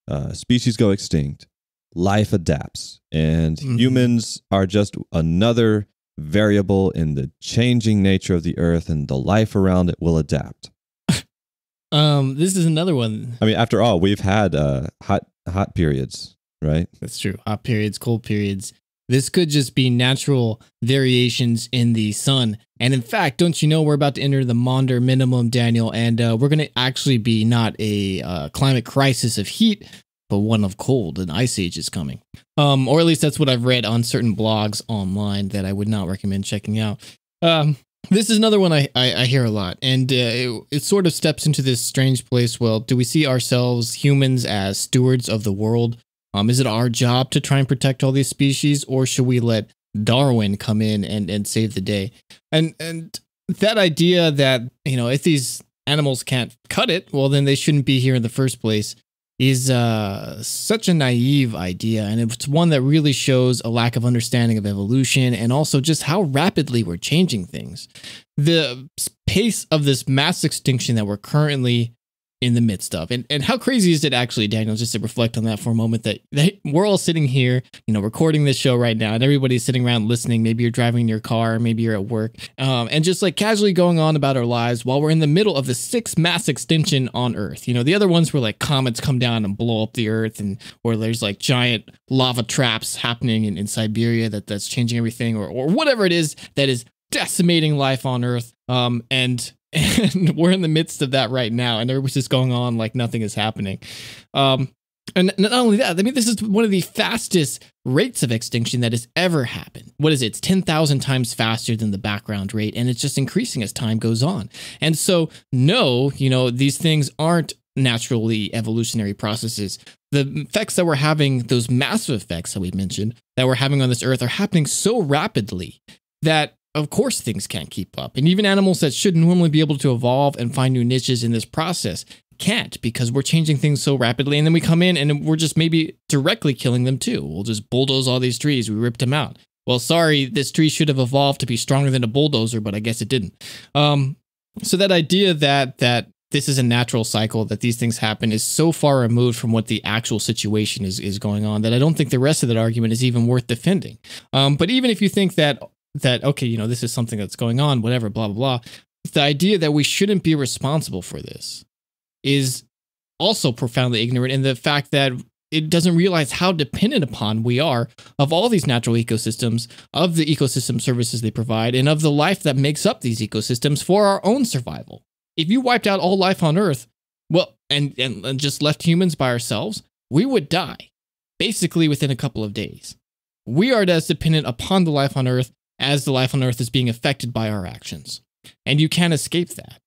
uh, species go extinct life adapts and Mhm. humans are just another variable in the changing nature of the earth and the life around it will adapt <laughs> Um, this is another one. i mean after all we've had uh, hot hot periods right That's true. Hot periods, cold periods. This could just be natural variations in the sun. And in fact, don't you know we're about to enter the Maunder minimum, Daniel? And uh, we're going to actually be not a uh, climate crisis of heat, but one of cold. An ice age is coming. Um, or at least that's what I've read on certain blogs online that I would not recommend checking out. Um, this is another one I, I, I hear a lot, and uh, it, it sort of steps into this strange place. Well, do we see ourselves, humans, as stewards of the world? Um, is it our job to try and protect all these species, or should we let Darwin come in and, and save the day? And and that idea that you know if these animals can't cut it, well then they shouldn't be here in the first place is uh, such a naive idea, and it's one that really shows a lack of understanding of evolution and also just how rapidly we're changing things. The pace of this mass extinction that we're currently in the midst of. And and how crazy is it actually, Daniel, just to reflect on that for a moment that, that we're all sitting here, you know, recording this show right now and everybody's sitting around listening. Maybe you're driving in your car, maybe you're at work, um, and just like casually going on about our lives while we're in the middle of the sixth mass extinction on Earth. You know, the other ones were like comets come down and blow up the Earth and or there's like giant lava traps happening in, in Siberia that that's changing everything or or whatever it is that is decimating life on Earth. Um, and and <laughs> we're in the midst of that right now, and everybody's just going on like nothing is happening. Um, and not only that, I mean, this is one of the fastest rates of extinction that has ever happened. What is it? It's 10,000 times faster than the background rate, and it's just increasing as time goes on. And so, no, you know, these things aren't naturally evolutionary processes. The effects that we're having, those massive effects that we mentioned, that we're having on this earth, are happening so rapidly that of course things can't keep up. And even animals that should normally be able to evolve and find new niches in this process can't because we're changing things so rapidly. And then we come in and we're just maybe directly killing them too. We'll just bulldoze all these trees. We ripped them out. Well, sorry, this tree should have evolved to be stronger than a bulldozer, but I guess it didn't. Um, so that idea that that this is a natural cycle that these things happen is so far removed from what the actual situation is is going on that I don't think the rest of that argument is even worth defending. Um, but even if you think that that okay, you know, this is something that's going on, whatever, blah blah blah, the idea that we shouldn't be responsible for this is also profoundly ignorant in the fact that it doesn't realize how dependent upon we are of all these natural ecosystems, of the ecosystem services they provide, and of the life that makes up these ecosystems for our own survival. If you wiped out all life on Earth, well, and, and, and just left humans by ourselves, we would die basically within a couple of days. We are as dependent upon the life on Earth as the life on Earth is being affected by our actions. And you can't escape that.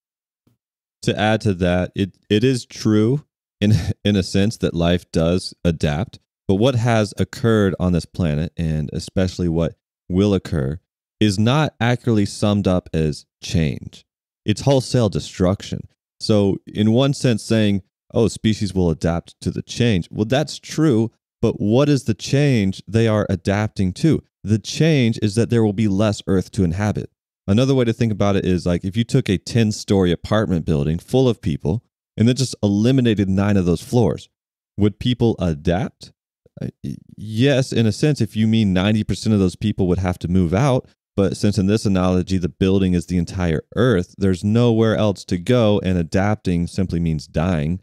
To add to that, it, it is true in <laughs> in a sense that life does adapt. But what has occurred on this planet, and especially what will occur, is not accurately summed up as change. It's wholesale destruction. So, in one sense, saying, oh, species will adapt to the change, well, that's true. But what is the change they are adapting to? The change is that there will be less Earth to inhabit. Another way to think about it is like if you took a 10 story apartment building full of people and then just eliminated nine of those floors. Would people adapt? Uh, yes, in a sense, if you mean 90% of those people would have to move out, but since in this analogy, the building is the entire earth, there's nowhere else to go, and adapting simply means dying.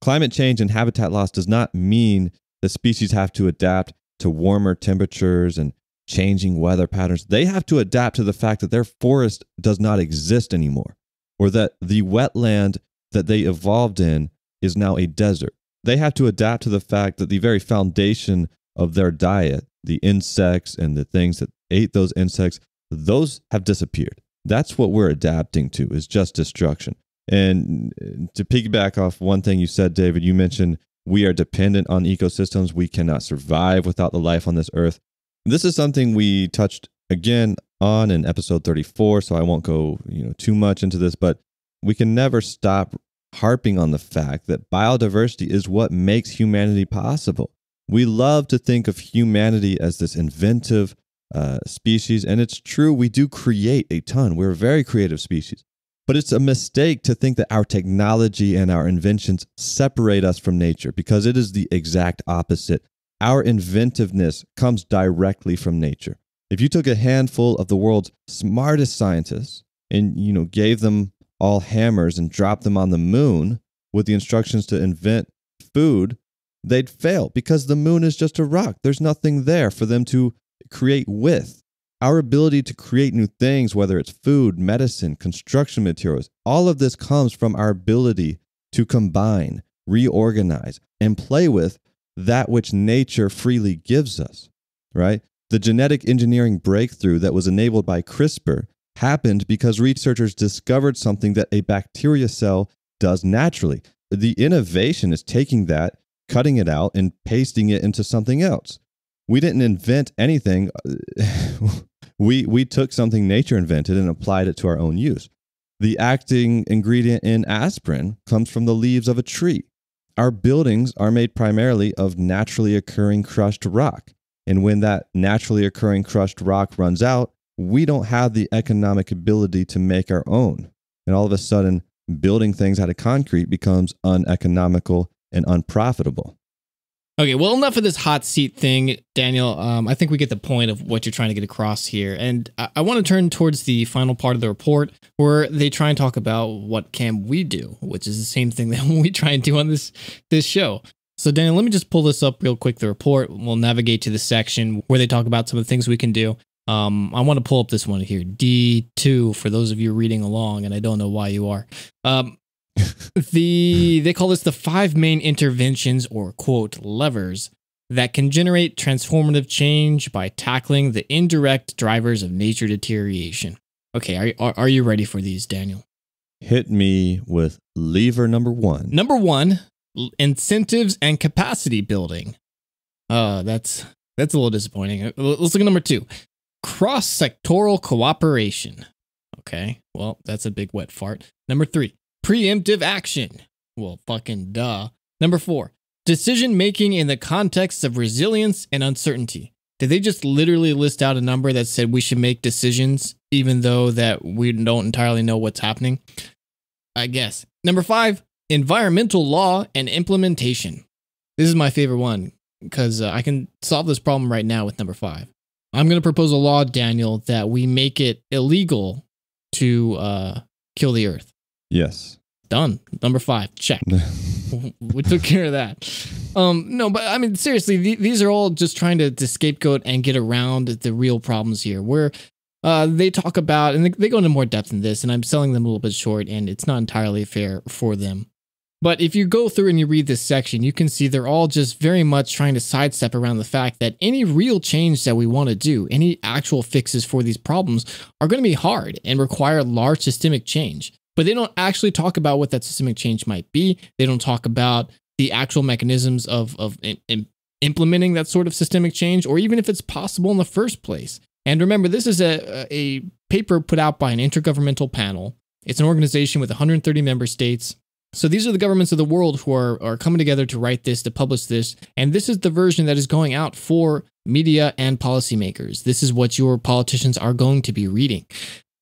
Climate change and habitat loss does not mean that species have to adapt to warmer temperatures and changing weather patterns. They have to adapt to the fact that their forest does not exist anymore, or that the wetland that they evolved in is now a desert. They have to adapt to the fact that the very foundation of their diet, the insects and the things that ate those insects, those have disappeared. That's what we're adapting to is just destruction. And uh, to piggyback off one thing you said, David, you mentioned we are dependent on ecosystems. We cannot survive without the life on this earth. This is something we touched again on in episode 34, so I won't go, you know, too much into this, but we can never stop harping on the fact that biodiversity is what makes humanity possible. We love to think of humanity as this inventive uh, species, and it's true, we do create a ton. We're a very creative species. But it's a mistake to think that our technology and our inventions separate us from nature because it is the exact opposite. Our inventiveness comes directly from nature. If you took a handful of the world's smartest scientists and you know gave them all hammers and dropped them on the moon with the instructions to invent food, they'd fail because the moon is just a rock. There's nothing there for them to create with. Our ability to create new things, whether it's food, medicine, construction materials, all of this comes from our ability to combine, reorganize, and play with that which nature freely gives us, right? The genetic engineering breakthrough that was enabled by CRISPR happened because researchers discovered something that a bacteria cell does naturally. The innovation is taking that, cutting it out, and pasting it into something else. We didn't invent anything. <laughs> we, we took something nature invented and applied it to our own use. The acting ingredient in aspirin comes from the leaves of a tree. Our buildings are made primarily of naturally occurring crushed rock. And when that naturally occurring crushed rock runs out, we don't have the economic ability to make our own. And all of a sudden, building things out of concrete becomes uneconomical and unprofitable. Okay, well, enough of this hot seat thing, Daniel. Um, I think we get the point of what you're trying to get across here. And I, I want to turn towards the final part of the report where they try and talk about what can we do, which is the same thing <laughs> that we try and do on this this show. So, Daniel, let me just pull this up real quick. The report. We'll navigate to the section where they talk about some of the things we can do. Um, I want to pull up this one here, D2, for those of you reading along, and I don't know why you are. Um, the they call this the five main interventions or quote levers that can generate transformative change by tackling the indirect drivers of nature deterioration. Okay, are, are, are you ready for these, Daniel? Hit me with lever number one. Number one, incentives and capacity building. Uh, that's that's a little disappointing. Let's look at number two cross sectoral cooperation. Okay, well, that's a big wet fart. Number three, preemptive action. Well, fucking duh. Number four, decision making in the context of resilience and uncertainty. Did they just literally list out a number that said we should make decisions even though that we don't entirely know what's happening? I guess. Number five, environmental law and implementation. This is my favorite one because uh, I can solve this problem right now with number five. I'm going to propose a law, Daniel, that we make it illegal to uh, kill the earth. Yes. Done. Number five, check. <laughs> we took care of that. Um, no, but I mean, seriously, th- these are all just trying to, to scapegoat and get around the real problems here. Where uh, they talk about, and they, they go into more depth in this, and I'm selling them a little bit short, and it's not entirely fair for them. But if you go through and you read this section, you can see they're all just very much trying to sidestep around the fact that any real change that we want to do, any actual fixes for these problems, are going to be hard and require large systemic change. But they don't actually talk about what that systemic change might be. They don't talk about the actual mechanisms of, of in, in implementing that sort of systemic change, or even if it's possible in the first place. And remember, this is a, a paper put out by an intergovernmental panel. It's an organization with 130 member states so these are the governments of the world who are, are coming together to write this, to publish this. And this is the version that is going out for media and policymakers. This is what your politicians are going to be reading.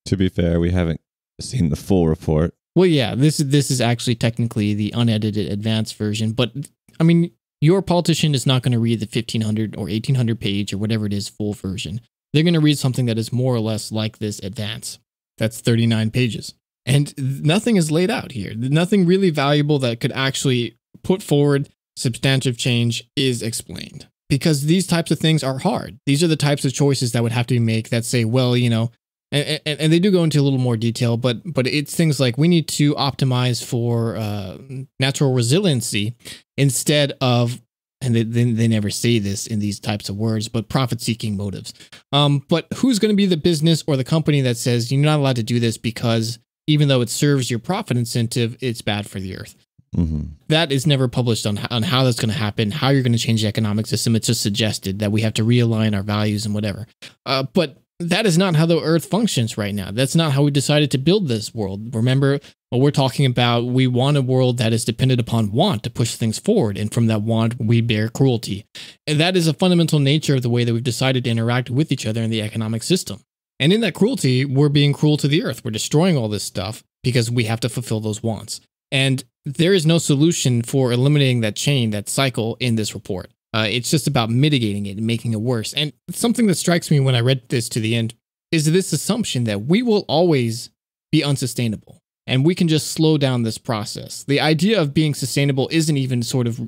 To be fair, we haven't seen the full report. Well, yeah, this is this is actually technically the unedited advanced version, but I mean, your politician is not going to read the 1500 or 1800 page or whatever it is full version. They're going to read something that is more or less like this advance. That's 39 pages. And nothing is laid out here. Nothing really valuable that could actually put forward substantive change is explained because these types of things are hard. These are the types of choices that would have to be made that say, well, you know, and, and, and, they do go into a little more detail, but but it's things like we need to optimize for uh, natural resiliency instead of, and they, they, they never say this in these types of words, but profit seeking motives. Um, but who's going to be the business or the company that says you're not allowed to do this because even though it serves your profit incentive, it's bad for the earth. Mm-hmm. That is never published on, on how that's going to happen, how you're going to change the economic system. It's just suggested that we have to realign our values and whatever. Uh, but that is not how the earth functions right now. That's not how we decided to build this world. Remember, what we're talking about, we want a world that is dependent upon want to push things forward. And from that want, we bear cruelty. And that is a fundamental nature of the way that we've decided to interact with each other in the economic system. And in that cruelty, we're being cruel to the earth. We're destroying all this stuff because we have to fulfill those wants. And there is no solution for eliminating that chain, that cycle in this report. Uh, it's just about mitigating it and making it worse. And something that strikes me when I read this to the end is this assumption that we will always be unsustainable and we can just slow down this process. The idea of being sustainable isn't even sort of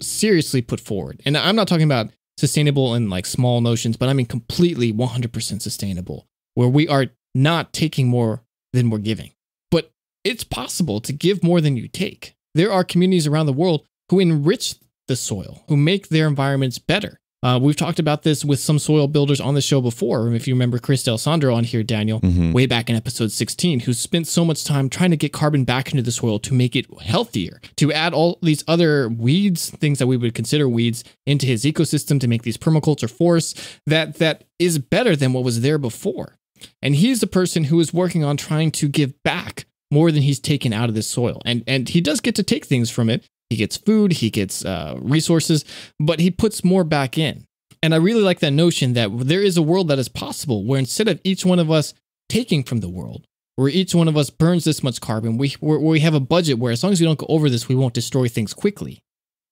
seriously put forward. And I'm not talking about sustainable in like small notions, but I mean completely 100% sustainable, where we are not taking more than we're giving. But it's possible to give more than you take. There are communities around the world who enrich the soil, who make their environments better. Uh, we've talked about this with some soil builders on the show before. If you remember Chris Del Sandro on here, Daniel, mm-hmm. way back in episode 16, who spent so much time trying to get carbon back into the soil to make it healthier, to add all these other weeds, things that we would consider weeds, into his ecosystem to make these permaculture forests that that is better than what was there before. And he's the person who is working on trying to give back more than he's taken out of this soil. And and he does get to take things from it he gets food, he gets uh, resources, but he puts more back in. And I really like that notion that there is a world that is possible where instead of each one of us taking from the world, where each one of us burns this much carbon, we, where we have a budget where as long as we don't go over this, we won't destroy things quickly.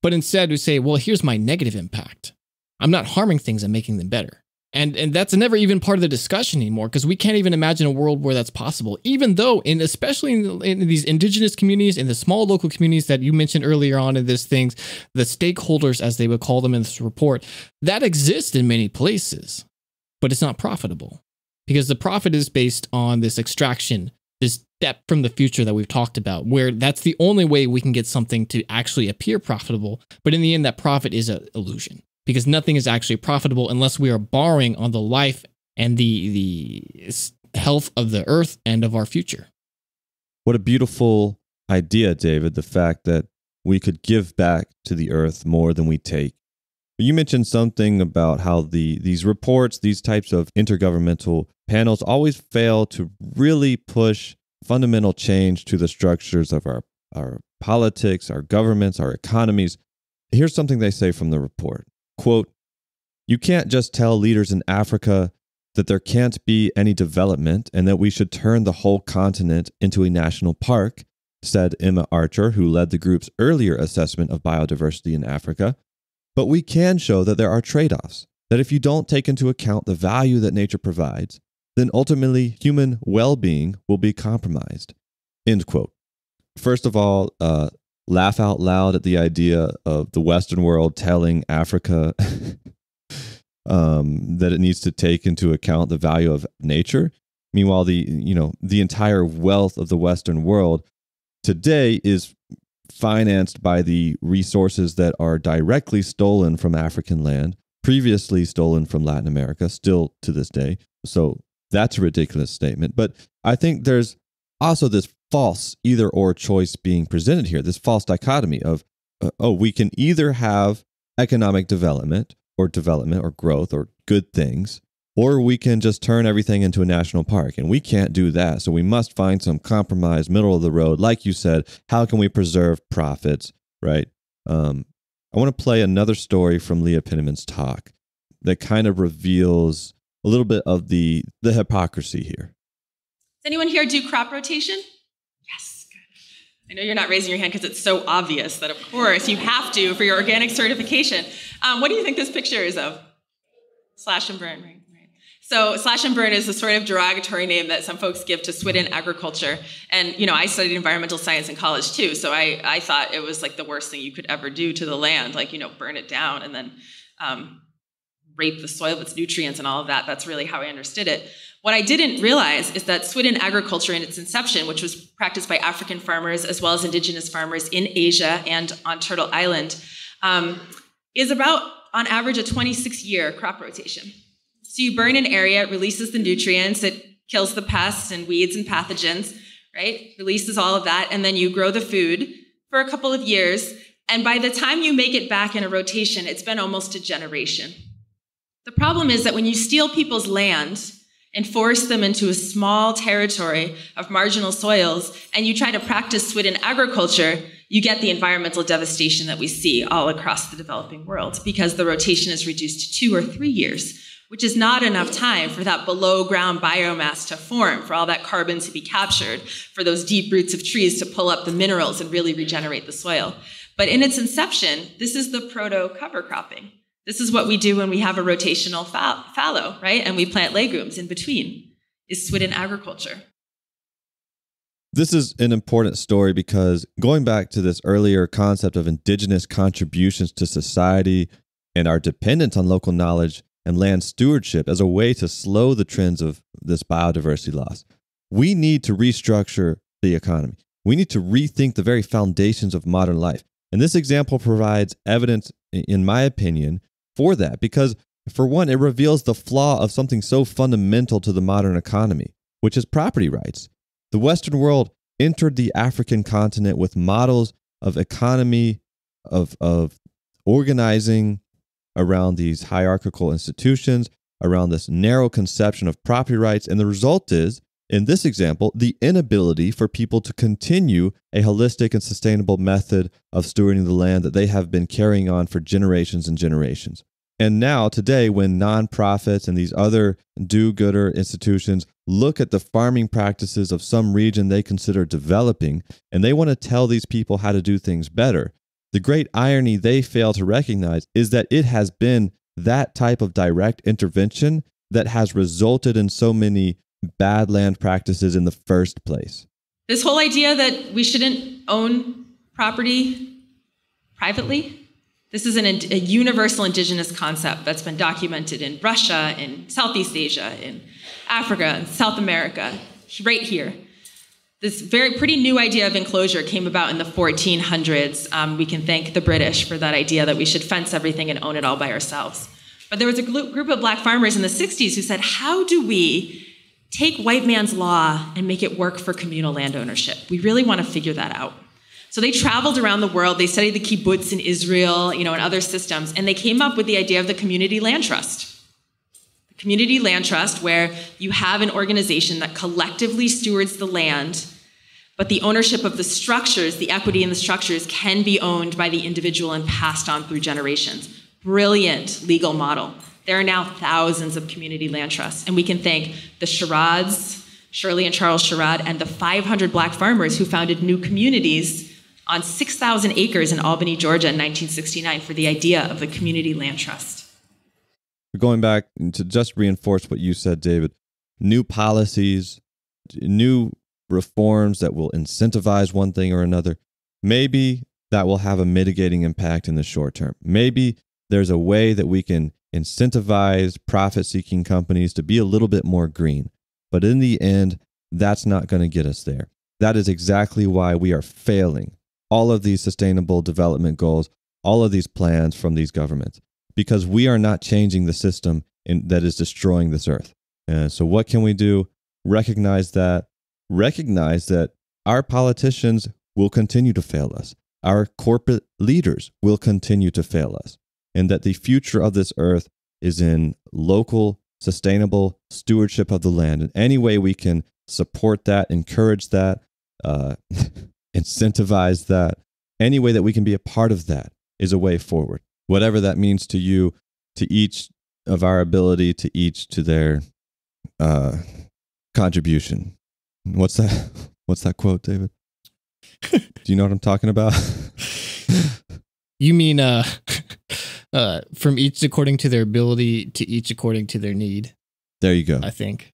But instead, we say, well, here's my negative impact. I'm not harming things, I'm making them better. And, and that's never even part of the discussion anymore because we can't even imagine a world where that's possible. Even though, in especially in, in, these indigenous communities, in the small local communities that you mentioned earlier on in this things, the stakeholders, as they would call them in this report, that exists in many places, but it's not profitable because the profit is based on this extraction, this step from the future that we've talked about, where that's the only way we can get something to actually appear profitable. But in the end, that profit is an illusion because nothing is actually profitable unless we are borrowing on the life and the the health of the earth and of our future. What a beautiful idea, David, the fact that we could give back to the earth more than we take. You mentioned something about how the these reports, these types of intergovernmental panels always fail to really push fundamental change to the structures of our our politics, our governments, our economies. Here's something they say from the report. Quote, you can't just tell leaders in Africa that there can't be any development and that we should turn the whole continent into a national park, said Emma Archer, who led the group's earlier assessment of biodiversity in Africa. But we can show that there are trade offs, that if you don't take into account the value that nature provides, then ultimately human well being will be compromised. End quote. First of all, uh, laugh out loud at the idea of the Western world telling Africa <laughs> um, that it needs to take into account the value of nature. Meanwhile, the you know the entire wealth of the Western world today is financed by the resources that are directly stolen from African land, previously stolen from Latin America, still to this day. So that's a ridiculous statement. But I think there's also this false either or choice being presented here, this false dichotomy of, uh, oh, we can either have economic development or development or growth or good things, or we can just turn everything into a national park. And we can't do that. So we must find some compromise, middle of the road. Like you said, how can we preserve profits, right? Um, I want to play another story from Leah Penniman's talk that kind of reveals a little bit of the the hypocrisy here. Anyone here do crop rotation? Yes, good. I know you're not raising your hand because it's so obvious that, of course, you have to for your organic certification. Um, what do you think this picture is of? Slash and burn, right? So slash and burn is a sort of derogatory name that some folks give to Swidden agriculture. And you know, I studied environmental science in college too, so I, I thought it was like the worst thing you could ever do to the land, like you know, burn it down and then um, rape the soil of its nutrients and all of that. That's really how I understood it. What I didn't realize is that Swidden agriculture in its inception, which was practiced by African farmers as well as indigenous farmers in Asia and on Turtle Island, um, is about on average a 26 year crop rotation. So you burn an area, it releases the nutrients, it kills the pests and weeds and pathogens, right? Releases all of that, and then you grow the food for a couple of years. And by the time you make it back in a rotation, it's been almost a generation. The problem is that when you steal people's land and force them into a small territory of marginal soils, and you try to practice Swidden agriculture, you get the environmental devastation that we see all across the developing world because the rotation is reduced to two or three years which is not enough time for that below ground biomass to form, for all that carbon to be captured, for those deep roots of trees to pull up the minerals and really regenerate the soil. But in its inception, this is the proto cover cropping. This is what we do when we have a rotational fallow, right? And we plant legumes in between, is Swidden agriculture. This is an important story because going back to this earlier concept of indigenous contributions to society and our dependence on local knowledge, and land stewardship as a way to slow the trends of this biodiversity loss. We need to restructure the economy. We need to rethink the very foundations of modern life. And this example provides evidence, in my opinion, for that because, for one, it reveals the flaw of something so fundamental to the modern economy, which is property rights. The Western world entered the African continent with models of economy, of, of organizing, around these hierarchical institutions, around this narrow conception of property rights. And the result is, in this example, the inability for people to continue a holistic and sustainable method of stewarding the land that they have been carrying on for generations and generations. And now, today, when nonprofits and these other do gooder institutions look at the farming practices of some region they consider developing, and they want to tell these people how to do things better, the great irony they fail to recognize is that it has been that type of direct intervention that has resulted in so many bad land practices in the first place. This whole idea that we shouldn't own property privately, this is an, a universal indigenous concept that's been documented in Russia, in Southeast Asia, in Africa, in South America, right here this very pretty new idea of enclosure came about in the 1400s. Um, we can thank the British for that idea that we should fence everything and own it all by ourselves. But there was a group of black farmers in the 60s who said, How do we take white man's law and make it work for communal land ownership? We really want to figure that out. So they traveled around the world, they studied the kibbutz in Israel, you know, and other systems, and they came up with the idea of the community land trust. The Community land trust, where you have an organization that collectively stewards the land But the ownership of the structures, the equity in the structures, can be owned by the individual and passed on through generations. Brilliant legal model. There are now thousands of community land trusts, and we can thank the Sherrods, Shirley and Charles Sherrod, and the 500 black farmers who founded new communities on 6,000 acres in Albany, Georgia in 1969 for the idea of the community land trust. Going back to just reinforce what you said, David, new policies, new reforms that will incentivize one thing or another, maybe that will have a mitigating impact in the short term. Maybe there's a way that we can incentivize profit seeking companies to be a little bit more green. But in the end, that's not going to get us there. That is exactly why we are failing all of these sustainable development goals, all of these plans from these governments, because we are not changing the system in, that is destroying this earth. And so, what can we do? Recognize that, recognize that our politicians will continue to fail us, our corporate leaders will continue to fail us, and that the future of this earth is in local, sustainable stewardship of the land. And any way we can support that, encourage that, uh, <laughs> incentivize that. Any way that we can be a part of that is a way forward. Whatever that means to you, to each of our ability, to each to their uh, contribution. What's that? <laughs> What's that quote, David? <laughs> Do you know what I'm talking about? you mean uh, uh, from each according to their ability to each according to their need? There you go. I think.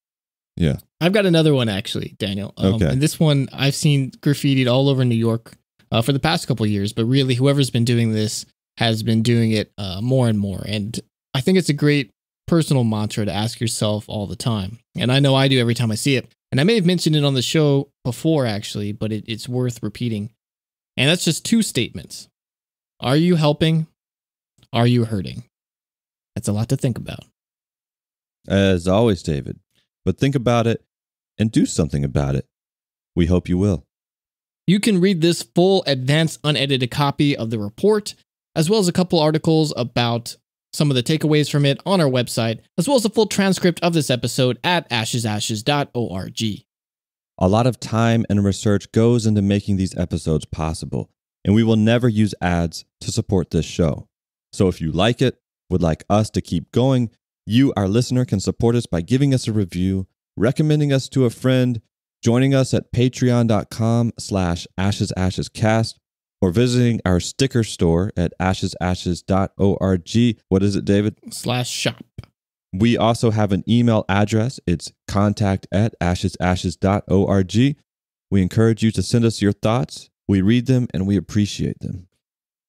Yeah. I've got another one actually, Daniel. Um, okay. And this one I've seen graffitied all over New York uh, for the past couple years, but really whoever's been doing this has been doing it uh, more and more. And I think it's a great personal mantra to ask yourself all the time. And I know I do every time I see it. And I may have mentioned it on the show before actually, but it, it's worth repeating. And that's just two statements. Are you helping? Are you hurting? That's a lot to think about. As always, David, but think about it and do something about it. We hope you will. You can read this full, advanced, unedited copy of the report, as well as a couple articles about some of the takeaways from it on our website, as well as a full transcript of this episode at ashesashes.org. A lot of time and research goes into making these episodes possible, and we will never use ads to support this show. So if you like it, would like us to keep going, you, our listener, can support us by giving us a review, recommending us to a friend, joining us at patreon.com slash ashesashescast, or visiting our sticker store at ashesashes.org. What is it, David? Slash shop. We also have an email address. It's contact at ashesashes.org. We encourage you to send us your thoughts. We read them and we appreciate them.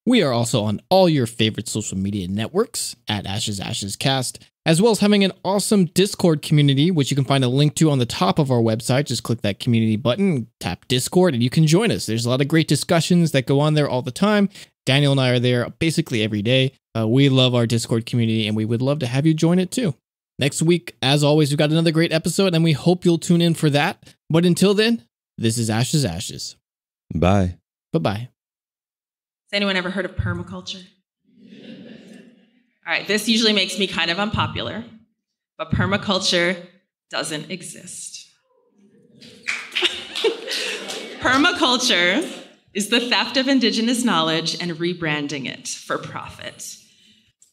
We are also on all your favorite social media networks at Ashes Ashes Cast, as well as having an awesome Discord community, which you can find a link to on the top of our website. Just click that community button, tap Discord, and you can join us. There's a lot of great discussions that go on there all the time. Daniel and I are there basically every day. Uh, we love our Discord community, and we would love to have you join it too. Next week, as always, we've got another great episode, and we hope you'll tune in for that. But until then, this is Ashes Ashes. Bye. Bye bye. Anyone ever heard of permaculture? All right, this usually makes me kind of unpopular, but permaculture doesn't exist. <laughs> permaculture is the theft of indigenous knowledge and rebranding it for profit.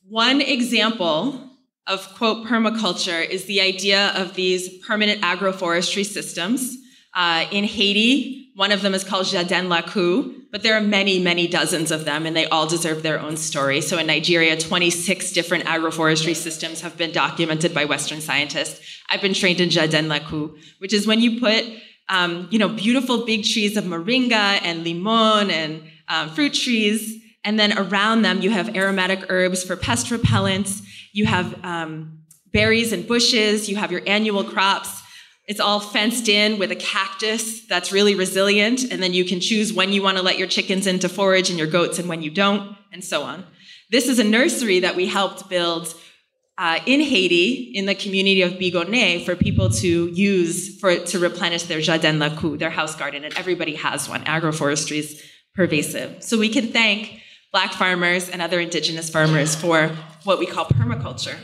One example of, quote, permaculture is the idea of these permanent agroforestry systems. Uh, in Haiti, one of them is called Jardin Lacou, but there are many, many dozens of them, and they all deserve their own story. So in Nigeria, 26 different agroforestry systems have been documented by Western scientists. I've been trained in Jardin Lacou, which is when you put um, you know, beautiful big trees of moringa and limon and um, fruit trees, and then around them you have aromatic herbs for pest repellents. You have um, berries and bushes. You have your annual crops. It's all fenced in with a cactus that's really resilient, and then you can choose when you want to let your chickens in to forage and your goats and when you don't, and so on. This is a nursery that we helped build uh, in Haiti, in the community of Bigonet, for people to use for to replenish their jardin lacou, their house garden, and everybody has one. Agroforestry is pervasive, so we can thank Black farmers and other indigenous farmers for what we call permaculture.